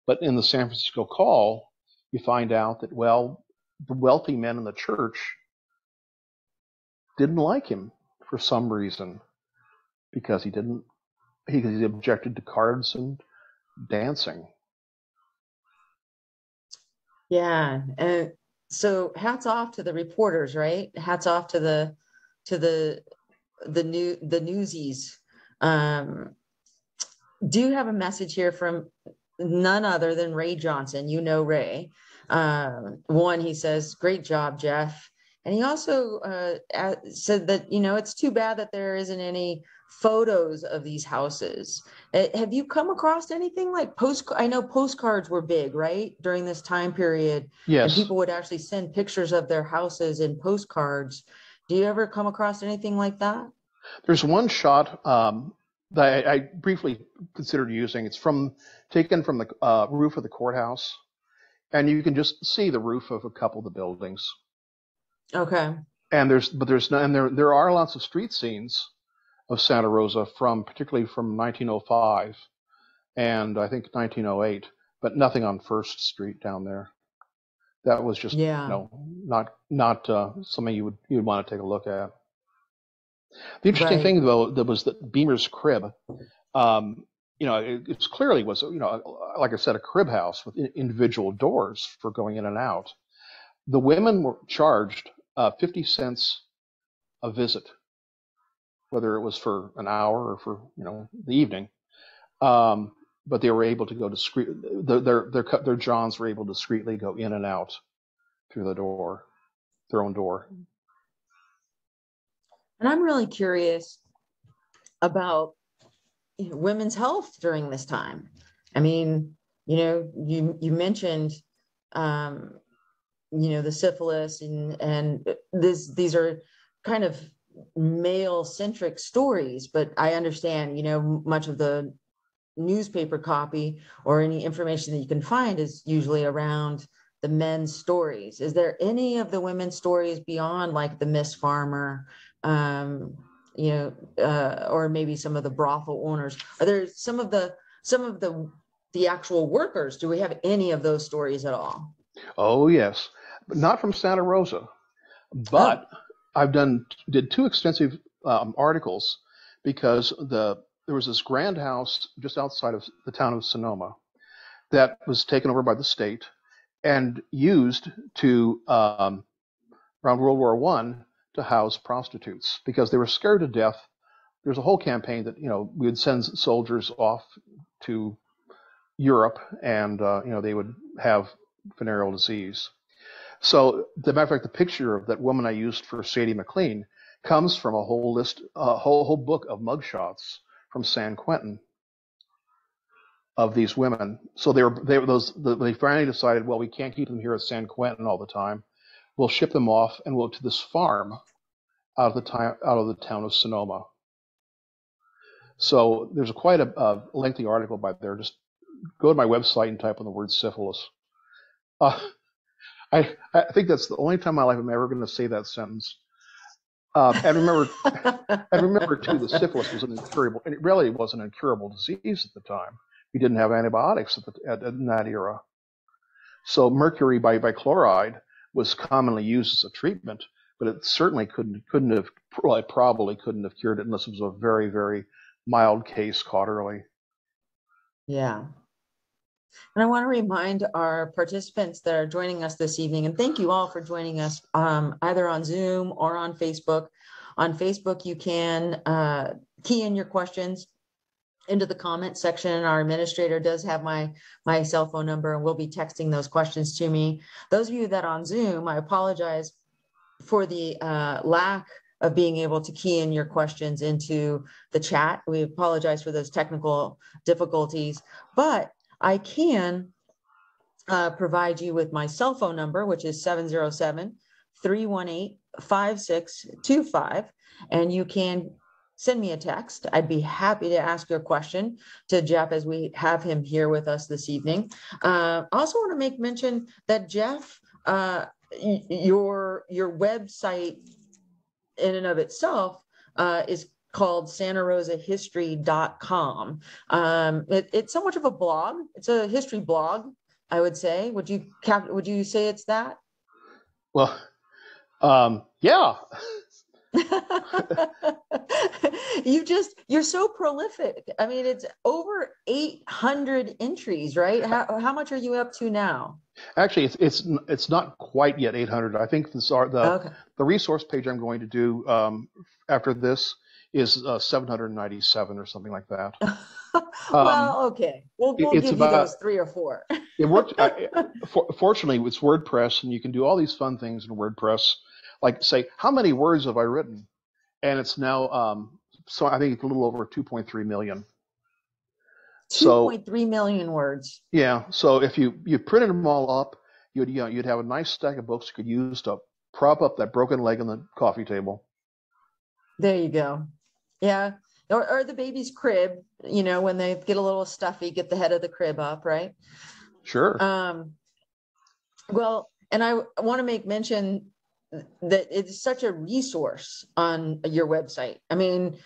But in the San Francisco Call, you find out that, well, the wealthy men in the church didn't like him for some reason because he didn't, he, he objected to cards and dancing. Yeah. And so hats off to the reporters, right? Hats off to the, to the, the new, the newsies. Um, do have a message here from none other than Ray Johnson. You know Ray. Uh, one, he says, "Great job, Jeff," and he also uh, said that you know it's too bad that there isn't any photos of these houses. Uh, have you come across anything like post? I know postcards were big, right, during this time period. Yes. And people would actually send pictures of their houses in postcards. Do you ever come across anything like that? There's one shot um, that I, I, briefly considered using. It's from taken from the uh, roof of the courthouse, and you can just see the roof of a couple of the buildings. Okay. And there's but there's no, and there there are lots of street scenes of Santa Rosa from particularly from 1905 and I think 1908, but nothing on First Street down there. That was just yeah. you know not not uh, something you would you would want to take a look at. The interesting right. thing, though, that was that Beamer's crib. Um, you know, it, it's clearly was, you know, like I said, a crib house with individual doors for going in and out. The women were charged uh, 50 cents a visit, whether it was for an hour or for, you know, the evening. Um, but they were able to go discreet. Their, their their their Johns were able to discreetly go in and out through the door, their own door. And I'm really curious about women's health during this time. I mean, you know, you you mentioned, um, you know, the syphilis and and this these are kind of male centric stories, but I understand, you know, much of the newspaper copy or any information that you can find is usually around the men's stories. Is there any of the women's stories beyond like the Miss Farmer? Um, you know, uh, or maybe some of the brothel owners. Are there some of the some of the the actual workers? Do we have any of those stories at all? Oh yes, but not from Santa Rosa. But oh. I've done did two extensive um, articles because the there was this grand house just outside of the town of Sonoma that was taken over by the state and used to um, around World War One to house prostitutes because they were scared to death. There's a whole campaign that you know we would send soldiers off to Europe, and uh, you know they would have venereal disease. So, the matter of fact, the picture of that woman I used for Sadie McLean comes from a whole list, a whole whole book of mugshots from San Quentin of these women. So they were they were those they finally decided, well, we can't keep them here at San Quentin all the time we'll ship them off and we'll to this farm out of the time out of the town of Sonoma. So there's a quite a, a, lengthy article by there. Just go to my website and type in the word syphilis. Uh, I I think that's the only time in my life I'm ever going to say that sentence. Uh, and remember, and remember too, the syphilis was an incurable, and it really was an incurable disease at the time. We didn't have antibiotics at, the, at in that era. So mercury by bichloride was commonly used as a treatment, but it certainly couldn't couldn't have probably, probably couldn't have cured it unless it was a very very mild case caught early. Yeah. And I want to remind our participants that are joining us this evening, and thank you all for joining us um, either on Zoom or on Facebook. On Facebook, you can uh, key in your questions into the comment section. Our administrator does have my, my cell phone number and will be texting those questions to me. Those of you that on Zoom, I apologize for the uh, lack of being able to key in your questions into the chat. We apologize for those technical difficulties, but I can uh, provide you with my cell phone number, which is 707 318 5625. And you can send me a text. I'd be happy to ask your question to Jeff as we have him here with us this evening. Uh, I also want to make mention that Jeff, uh, your your website in and of itself uh, is called santarosahistory.com. Um, it, it's so much of a blog. It's a history blog, I would say. Would you cap- would you say it's that? Well, um, yeah. you just you're so prolific i mean it's over 800 entries right how, how much are you up to now actually it's it's it's not quite yet 800 i think this are the okay. the resource page i'm going to do um, after this is uh, 797 or something like that well um, okay we'll, we'll give about, you those three or four it worked I, for, fortunately it's wordpress and you can do all these fun things in wordpress like say how many words have I written, and it's now um, so I think it's a little over 2.3 million. 2.3 so, million words. Yeah. So if you you printed them all up, you'd you know, you'd have a nice stack of books you could use to prop up that broken leg on the coffee table. There you go. Yeah. Or, or the baby's crib, you know, when they get a little stuffy, get the head of the crib up, right? Sure. Um, well, and I want to make mention that it's such a resource on your website. I mean,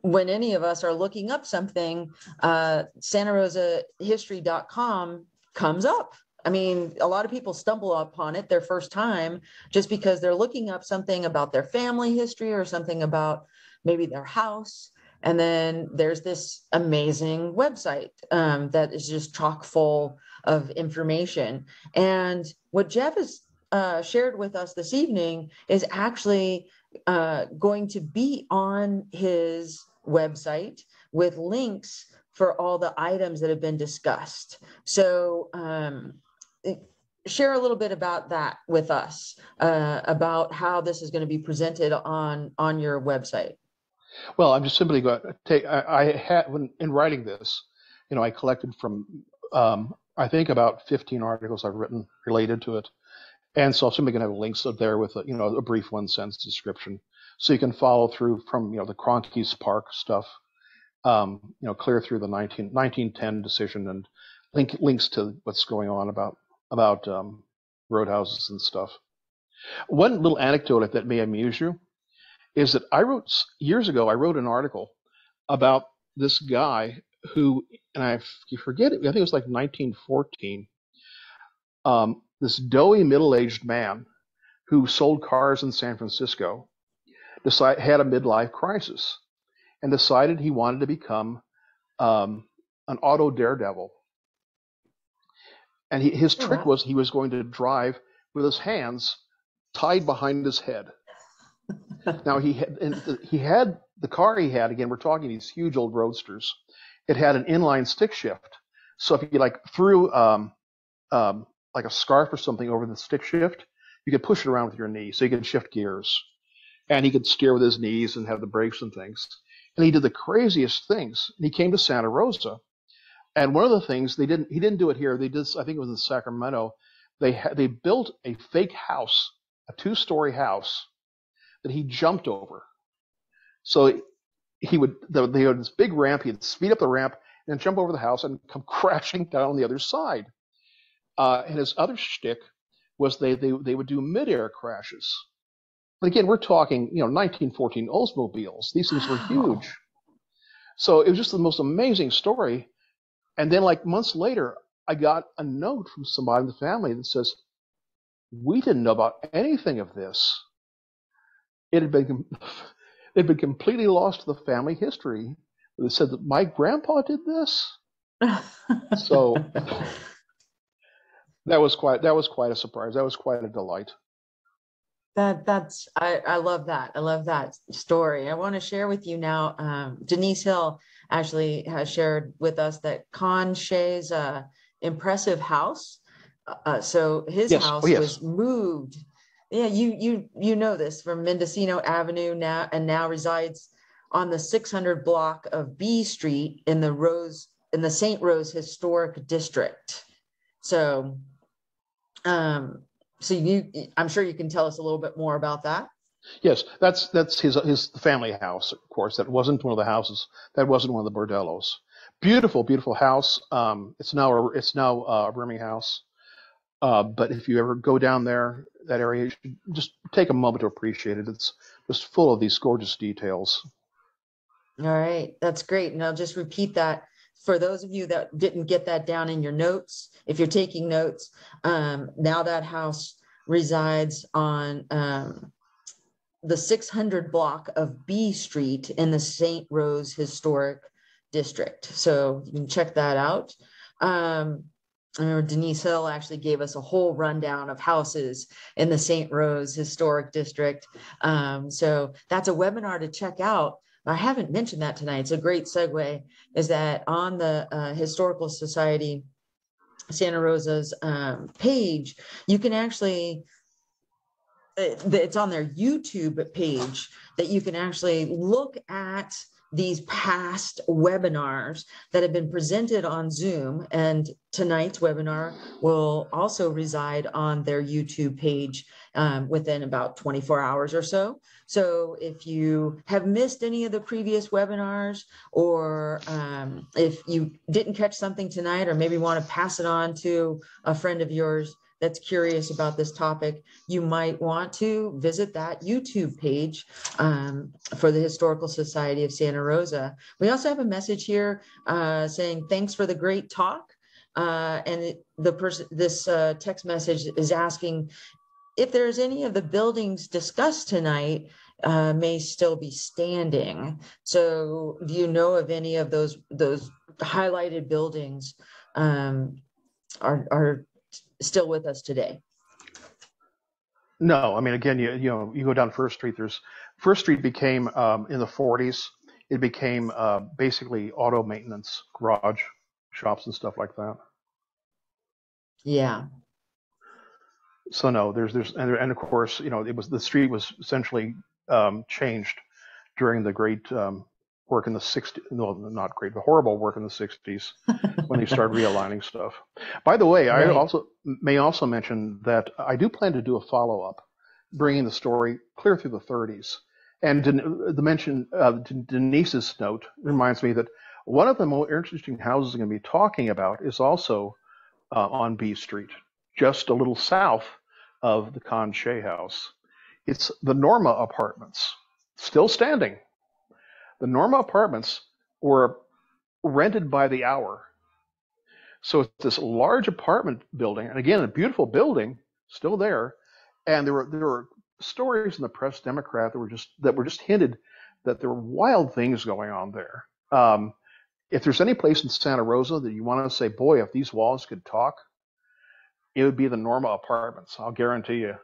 when any of us are looking up something, uh, Santa Rosa History.com comes up. I mean, a lot of people stumble upon it their first time just because they're looking up something about their family history or something about maybe their house. And then there's this amazing website um, that is just chock full of information. And what Jeff has uh, shared with us this evening is actually uh, going to be on his website with links for all the items that have been discussed. So, um, share a little bit about that with us, uh, about how this is going to be presented on on your website. Well, I'm just simply going to take. I, I had when in writing this, you know, I collected from um, I think about 15 articles I've written related to it, and so I'm simply going to have links up there with a, you know a brief one sentence description, so you can follow through from you know the Kroncke's Park stuff, um, you know, clear through the 19, 1910 decision and link links to what's going on about about um, roadhouses and stuff. One little anecdote that may amuse you is that I wrote years ago. I wrote an article about this guy who, and I forget it. I think it was like 1914. Um, this doughy middle-aged man who sold cars in San Francisco decide, had a midlife crisis and decided he wanted to become um, an auto daredevil. And he, his trick was he was going to drive with his hands tied behind his head. now he had the, he had the car he had again. We're talking these huge old roadsters. It had an inline stick shift, so if you like threw um, um, like a scarf or something over the stick shift, you could push it around with your knee, so you could shift gears. And he could steer with his knees and have the brakes and things. And he did the craziest things. And he came to Santa Rosa, and one of the things they didn't he didn't do it here. They did I think it was in Sacramento. They ha- they built a fake house, a two story house that he jumped over. So he would they had this big ramp. He'd speed up the ramp and jump over the house and come crashing down on the other side. Uh, and his other shtick was they, they they would do midair crashes. But again, we're talking you know 1914 Oldsmobiles. These things were huge. So it was just the most amazing story. And then like months later, I got a note from somebody in the family that says, "We didn't know about anything of this. It had been it had been completely lost to the family history." They said that my grandpa did this. so that was quite that was quite a surprise. That was quite a delight. That that's I, I love that. I love that story. I want to share with you now. Um, Denise Hill actually has shared with us that Con Shea's uh, impressive house. Uh, uh so his yes. house oh, yes. was moved. Yeah, you you you know this from Mendocino Avenue now, and now resides on the 600 block of B Street in the Rose in the St. Rose Historic District. So um, so you, I'm sure you can tell us a little bit more about that. Yes, that's that's his his family house, of course. That wasn't one of the houses. That wasn't one of the bordellos. Beautiful, beautiful house. Um, it's now a, it's now a rooming house. Uh, but if you ever go down there, that area, just take a moment to appreciate it. It's just full of these gorgeous details. All right, that's great. And I'll just repeat that for those of you that didn't get that down in your notes, if you're taking notes, um, now that house resides on um, the 600 block of B Street in the St. Rose Historic District. So you can check that out. Um, I remember Denise Hill actually gave us a whole rundown of houses in the St. Rose Historic District. Um, so that's a webinar to check out I haven't mentioned that tonight. It's a great segue. Is that on the uh, Historical Society Santa Rosa's um, page? You can actually uh, it's on their YouTube page that you can actually look at these past webinars that have been presented on Zoom. And tonight's webinar will also reside on their YouTube page um, within about 24 hours or so. So if you have missed any of the previous webinars, or um, if you didn't catch something tonight, or maybe want to pass it on to a friend of yours, that's curious about this topic, you might want to visit that YouTube page um, for the Historical Society of Santa Rosa. We also have a message here uh, saying, thanks for the great talk. Uh, and the person, this uh, text message is asking if there's any of the buildings discussed tonight uh, may still be standing. So do you know of any of those, those highlighted buildings um, are, are still with us today? No, I mean, again, you, you know, you go down First Street, there's, First Street became, um, in the forties, it became, uh, basically auto maintenance garage shops and stuff like that. Yeah, So no, there's, there's, and, and of course, you know, it was, the street was essentially, um, changed during the great, um, work in the sixties, no, not great, but horrible work in the sixties when they started realigning stuff. By the way, I also may also mention that I do plan to do a follow up, bringing the story clear through the 30s. And Den- the mention uh, Den- Denise's note reminds me that one of the more interesting houses I'm going to be talking about is also uh, on B Street, just a little south of the Con Shea House. It's the Norma Apartments, still standing. The Norma Apartments were rented by the hour. So it's this large apartment building, and again, a beautiful building, still there. And there were there were stories in the Press Democrat that were just that were just hinted that there were wild things going on there. Um, if there's any place in Santa Rosa that you want to say, boy, if these walls could talk, it would be the Norma Apartments. I'll guarantee you.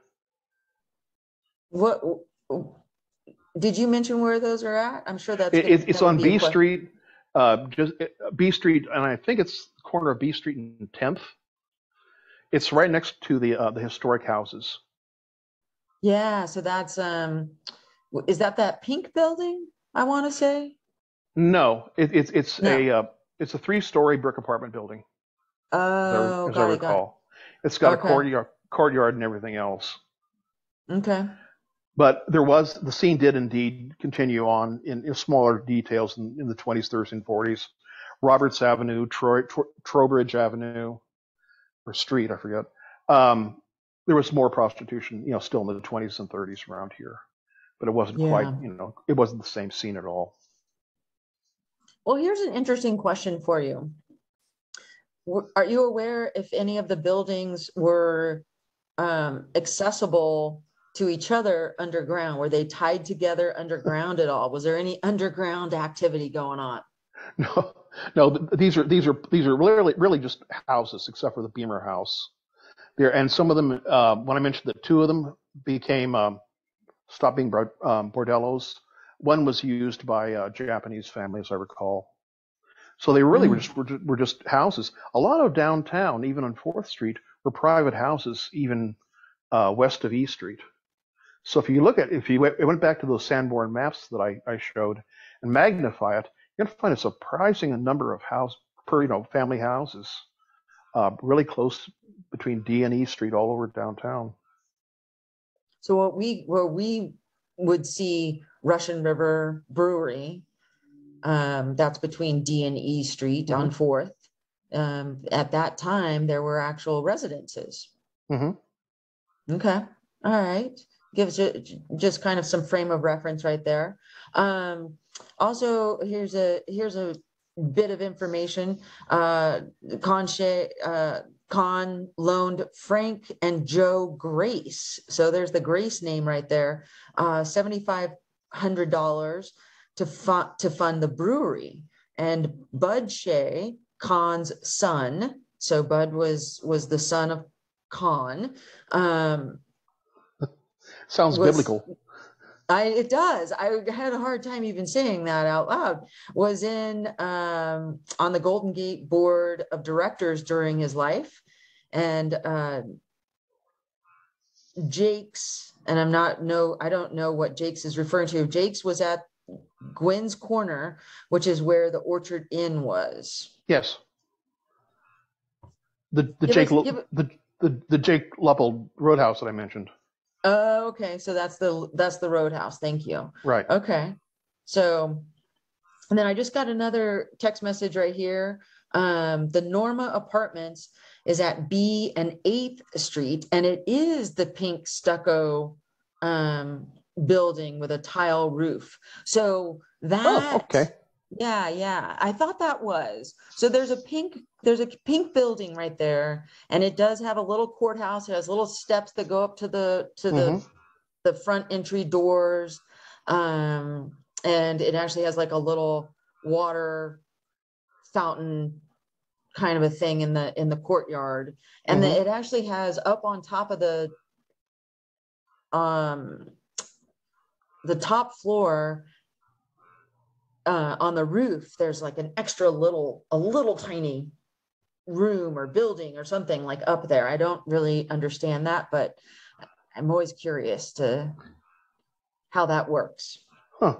what, did you mention where those are at? I'm sure that's. It, gonna- it's that on B Street, uh, just uh, B Street, and I think it's the corner of B Street and 10th. It's right next to the uh, the historic houses. Yeah, so that's, um, is that that pink building, I want to say? No, it, it's it's No. a uh, it's a three story brick apartment building, as I, Oh, as I got it, got recall. It's got Okay. a courtyard courtyard and everything else. Okay, But there was the scene did indeed continue on in, in smaller details in, in the 20s, 30s, and 40s. Roberts Avenue, Troy, Tro, Trowbridge Avenue, or Street, I forget. Um, there was more prostitution, you know, still in the 20s and 30s around here, but it wasn't quite, you know, it wasn't the same scene at all. well, here's an interesting question for you. Are you aware if any of the buildings were, um, accessible to each other underground? Were they tied together underground at all? Was there any underground activity going on? No, no, these are these are these are really really just houses, except for the Beamer house. There and some of them. Uh, when I mentioned that two of them became um, stopped being um, bordellos. One was used by a Japanese family, as I recall. So they really were Mm. just were, were just houses. A lot of downtown, even on Fourth Street, were private houses, even uh, west of E Street. So if you look at if you went, back to those Sanborn maps that I, I showed and magnify it, you're going to find a surprising number of house per you know family houses, uh, really close between D and E Street, all over downtown. So what we, where we would see Russian River Brewery, um, that's between D and E Street on Fourth. Um, at that time, there were actual residences. Mm-hmm. Okay, all right. Gives j- just kind of some frame of reference right there. Um, also, here's a, here's a bit of information. Uh, Con Shea, uh, Con loaned Frank and Joe Grace. So there's the Grace name right there. Uh, seventy-five hundred dollars to fund, to fund the brewery. And Bud Shea, Con's son, so Bud was, was the son of Con, um, Sounds Was- biblical. I, it does. I had a hard time even saying that out loud. Was in um, on the Golden Gate Board of Directors during his life, and uh, Jake's. And I'm not no. I don't know what Jake's is referring to. Jake's was at Gwen's Corner, which is where the Orchard Inn was. Yes. The the Give Jake us- give- the, the the Jake Leopold Roadhouse that I mentioned. Oh, okay. So that's the that's the Roadhouse. Thank you. Right. Okay, so, and then I just got another text message right here. Um, the Norma Apartments is at B and Eighth Street, and it is the pink stucco um building with a tile roof. So that Oh, okay. Yeah, yeah. I thought that was. So there's a pink, there's a pink building right there, and it does have a little courthouse. It has little steps that go up to the to the Mhm. the front entry doors. Um, and it actually has like a little water fountain kind of a thing in the in the courtyard and Mhm. then it actually has up on top of the um the top floor uh on the roof there's like an extra little a little tiny room or building or something like up there i don't really understand that but i'm always curious to how that works Huh.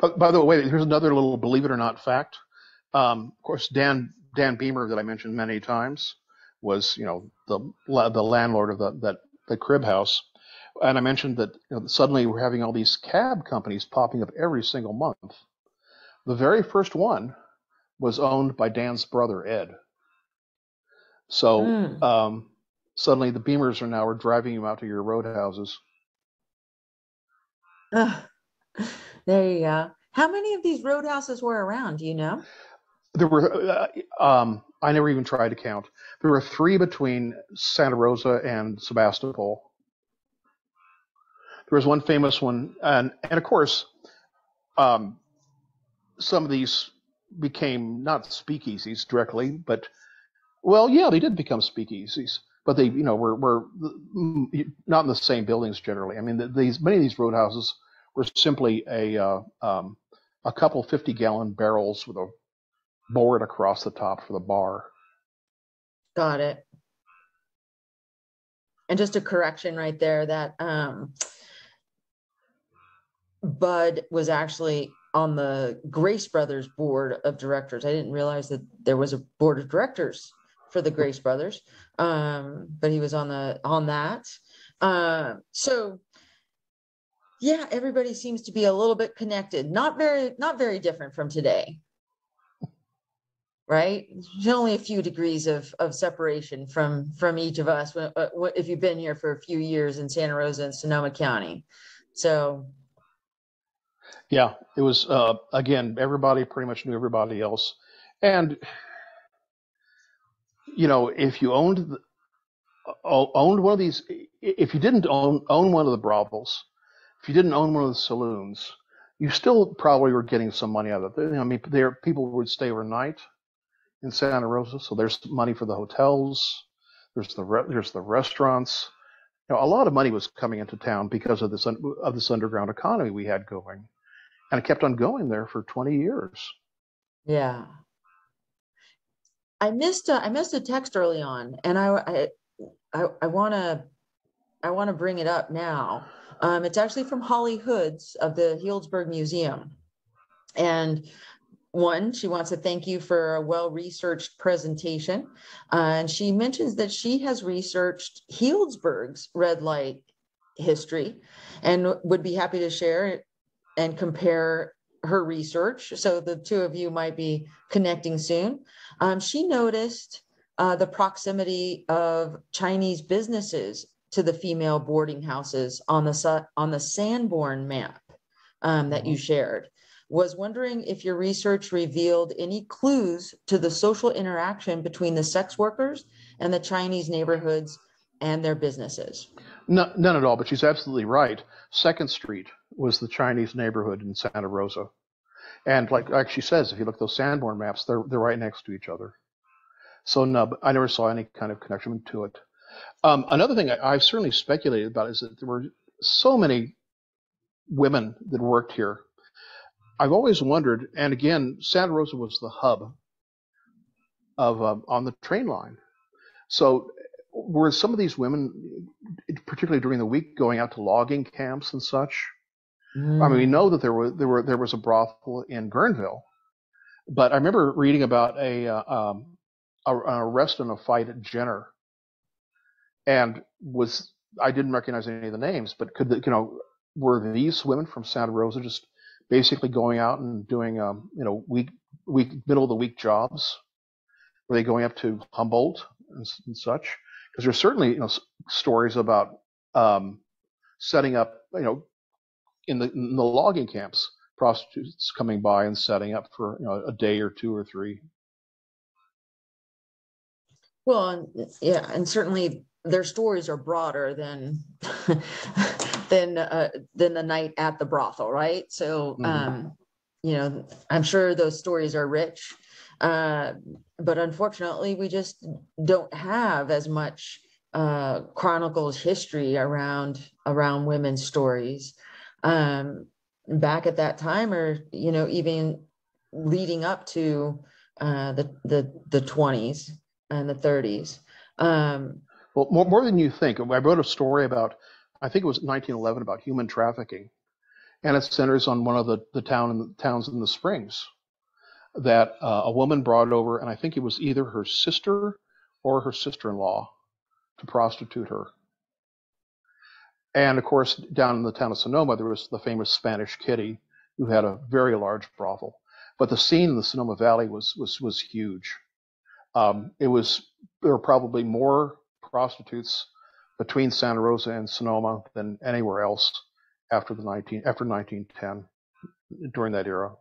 But by the way, here's another little believe it or not fact. Um, of course, Dan Dan Beamer that I mentioned many times was you know the the landlord of the that the crib house, and I mentioned that you know, suddenly we're having all these cab companies popping up every single month. The very first one was owned by Dan's brother Ed. So Hmm. um, suddenly the Beamers are now are driving you out to your roadhouses. Ugh. there you go how many of these roadhouses were around do you know There were, uh, um, I never even tried to count. There were three between Santa Rosa and Sebastopol. There was one famous one, and and of course, um, some of these became not speakeasies directly, but well, yeah, they did become speakeasies, but they, you know, were were mm, not in the same buildings generally. I mean, these many of these roadhouses were simply a uh, um, a couple fifty gallon barrels with a board across the top for the bar. got it and just a correction right there that um bud was actually on the grace brothers board of directors. I didn't realize that there was a board of directors for the grace brothers um but he was on the on that. Uh, so yeah everybody seems to be a little bit connected. Not very not very different from today. Right? There's only a few degrees of of separation from from each of us uh, wh- if you've been here for a few years in santa rosa and sonoma county. So Yeah, it was uh, again everybody pretty much knew everybody else, and you know if you owned the, owned one of these, if you didn't own own one of the brothels, if you didn't own one of the saloons, you still probably were getting some money out of it. I mean, there people would stay overnight in Santa Rosa, so there's money for the hotels, there's the re- there's the restaurants. You know, a lot of money was coming into town because of this un- of this underground economy we had going, and it kept on going there for 20 years. yeah i missed a, i missed a text early on and i i i, I want to i want to bring it up now um it's actually from holly hoods of the healdsburg museum and one, she wants to thank you for a well researched presentation. Uh, and she mentions that she has researched Healdsburg's red light history and would be happy to share and compare her research. So the two of you might be connecting soon. Um, she noticed uh, the proximity of Chinese businesses to the female boarding houses on the on the Sanborn map um, that you shared was wondering if your research revealed any clues to the social interaction between the sex workers and the Chinese neighborhoods and their businesses. No, none at all, but she's absolutely right. Second Street was the Chinese neighborhood in Santa Rosa. And like, like she says, if you look at those Sanborn maps, they're, they're right next to each other. So no, I never saw any kind of connection to it. Um, another thing I, I've certainly speculated about is that there were so many women that worked here. I've always wondered, and again, Santa Rosa was the hub of um, on the train line. So were some of these women, particularly during the week, going out to logging camps and such? I mean, we know that there was there were there was a brothel in Guerneville, but I remember reading about a, uh, um, a an arrest and a fight at Jenner, and was I didn't recognize any of the names, but could the, you know were these women from Santa Rosa just basically going out and doing um, you know week week middle of the week jobs? Were they going up to Humboldt and, and such? Because there's certainly you know s- stories about um, setting up you know in the in the logging camps, prostitutes coming by and setting up for you know a day or two or three. Well, yeah, and certainly their stories are broader than than uh, than the night at the brothel, right? So, Mhm. um, you know, I'm sure those stories are rich, uh, but unfortunately, we just don't have as much uh, chronicles history around around women's stories. Um, back at that time, or you know, even leading up to uh, the the the 20s and the 30s. Um, Well, more, more than you think. I wrote a story about, I think it was 1911, about human trafficking, and it centers on one of the the town in the towns in the Springs that uh, a woman brought over, and I think it was either her sister or her sister-in-law to prostitute her. And of course, down in the town of Sonoma, there was the famous Spanish Kitty, who had a very large brothel. But the scene in the Sonoma Valley was was was huge. Um, it was there were probably more prostitutes between Santa Rosa and Sonoma than anywhere else after the 19 after 1910 during that era.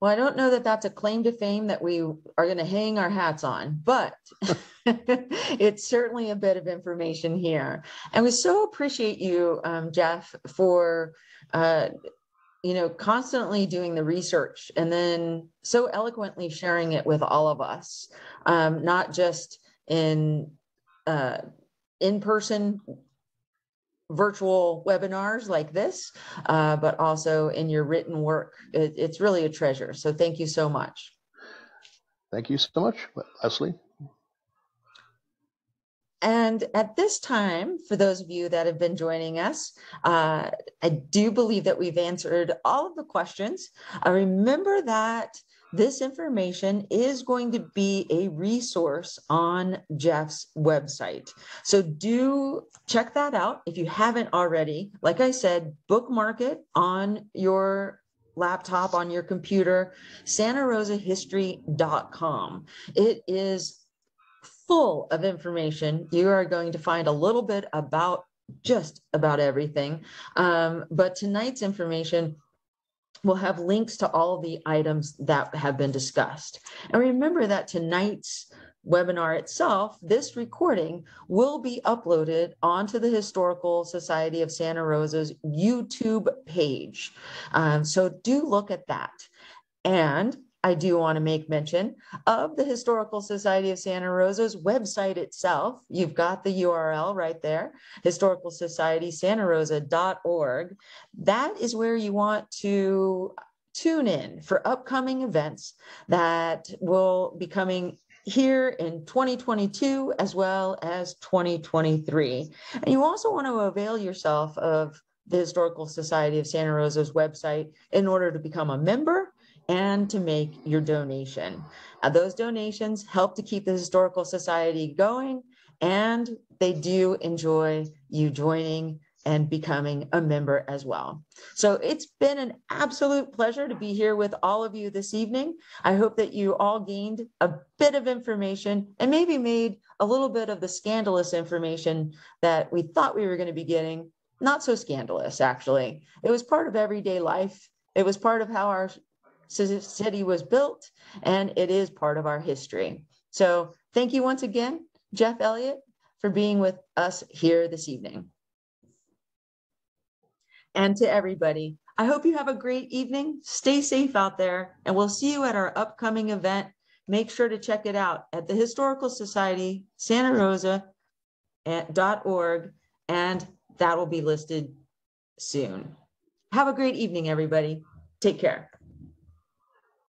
Well, I don't know that that's a claim to fame that we are going to hang our hats on, but it's certainly a bit of information here. And we so appreciate you, um, Jeff, for uh, you know constantly doing the research and then so eloquently sharing it with all of us, um, not just in uh, in person virtual webinars like this, uh, but also in your written work. It, it's really a treasure. So thank you so much. Thank you so much, Leslie. And at this time, for those of you that have been joining us, uh, I do believe that we've answered all of the questions. Uh, remember that this information is going to be a resource on Jeff's website. So do check that out if you haven't already. Like I said, bookmark it on your laptop, on your computer, santarosahistory.com. It is full of information. You are going to find a little bit about just about everything. Um, but tonight's information will have links to all the items that have been discussed. And remember that tonight's webinar itself, this recording will be uploaded onto the Historical Society of Santa Rosa's YouTube page. Um, so do look at that. And I do want to make mention of the Historical Society of Santa Rosa's website itself. You've got the URL right there, Historical Society Santa Rosa.org. That is where you want to tune in for upcoming events that will be coming here in 2022 as well as 2023. And you also want to avail yourself of the Historical Society of Santa Rosa's website in order to become a member and to make your donation. Uh, those donations help to keep the Historical Society going, and they do enjoy you joining and becoming a member as well. So it's been an absolute pleasure to be here with all of you this evening. I hope that you all gained a bit of information and maybe made a little bit of the scandalous information that we thought we were going to be getting not so scandalous, actually. It was part of everyday life. It was part of how our city was built, and it is part of our history. So thank you once again, Jeff Elliott, for being with us here this evening. And to everybody, I hope you have a great evening. Stay safe out there, and we'll see you at our upcoming event. Make sure to check it out at the Historical Society Santa Rosa dot org, and that will be listed soon. Have a great evening, everybody. Take care.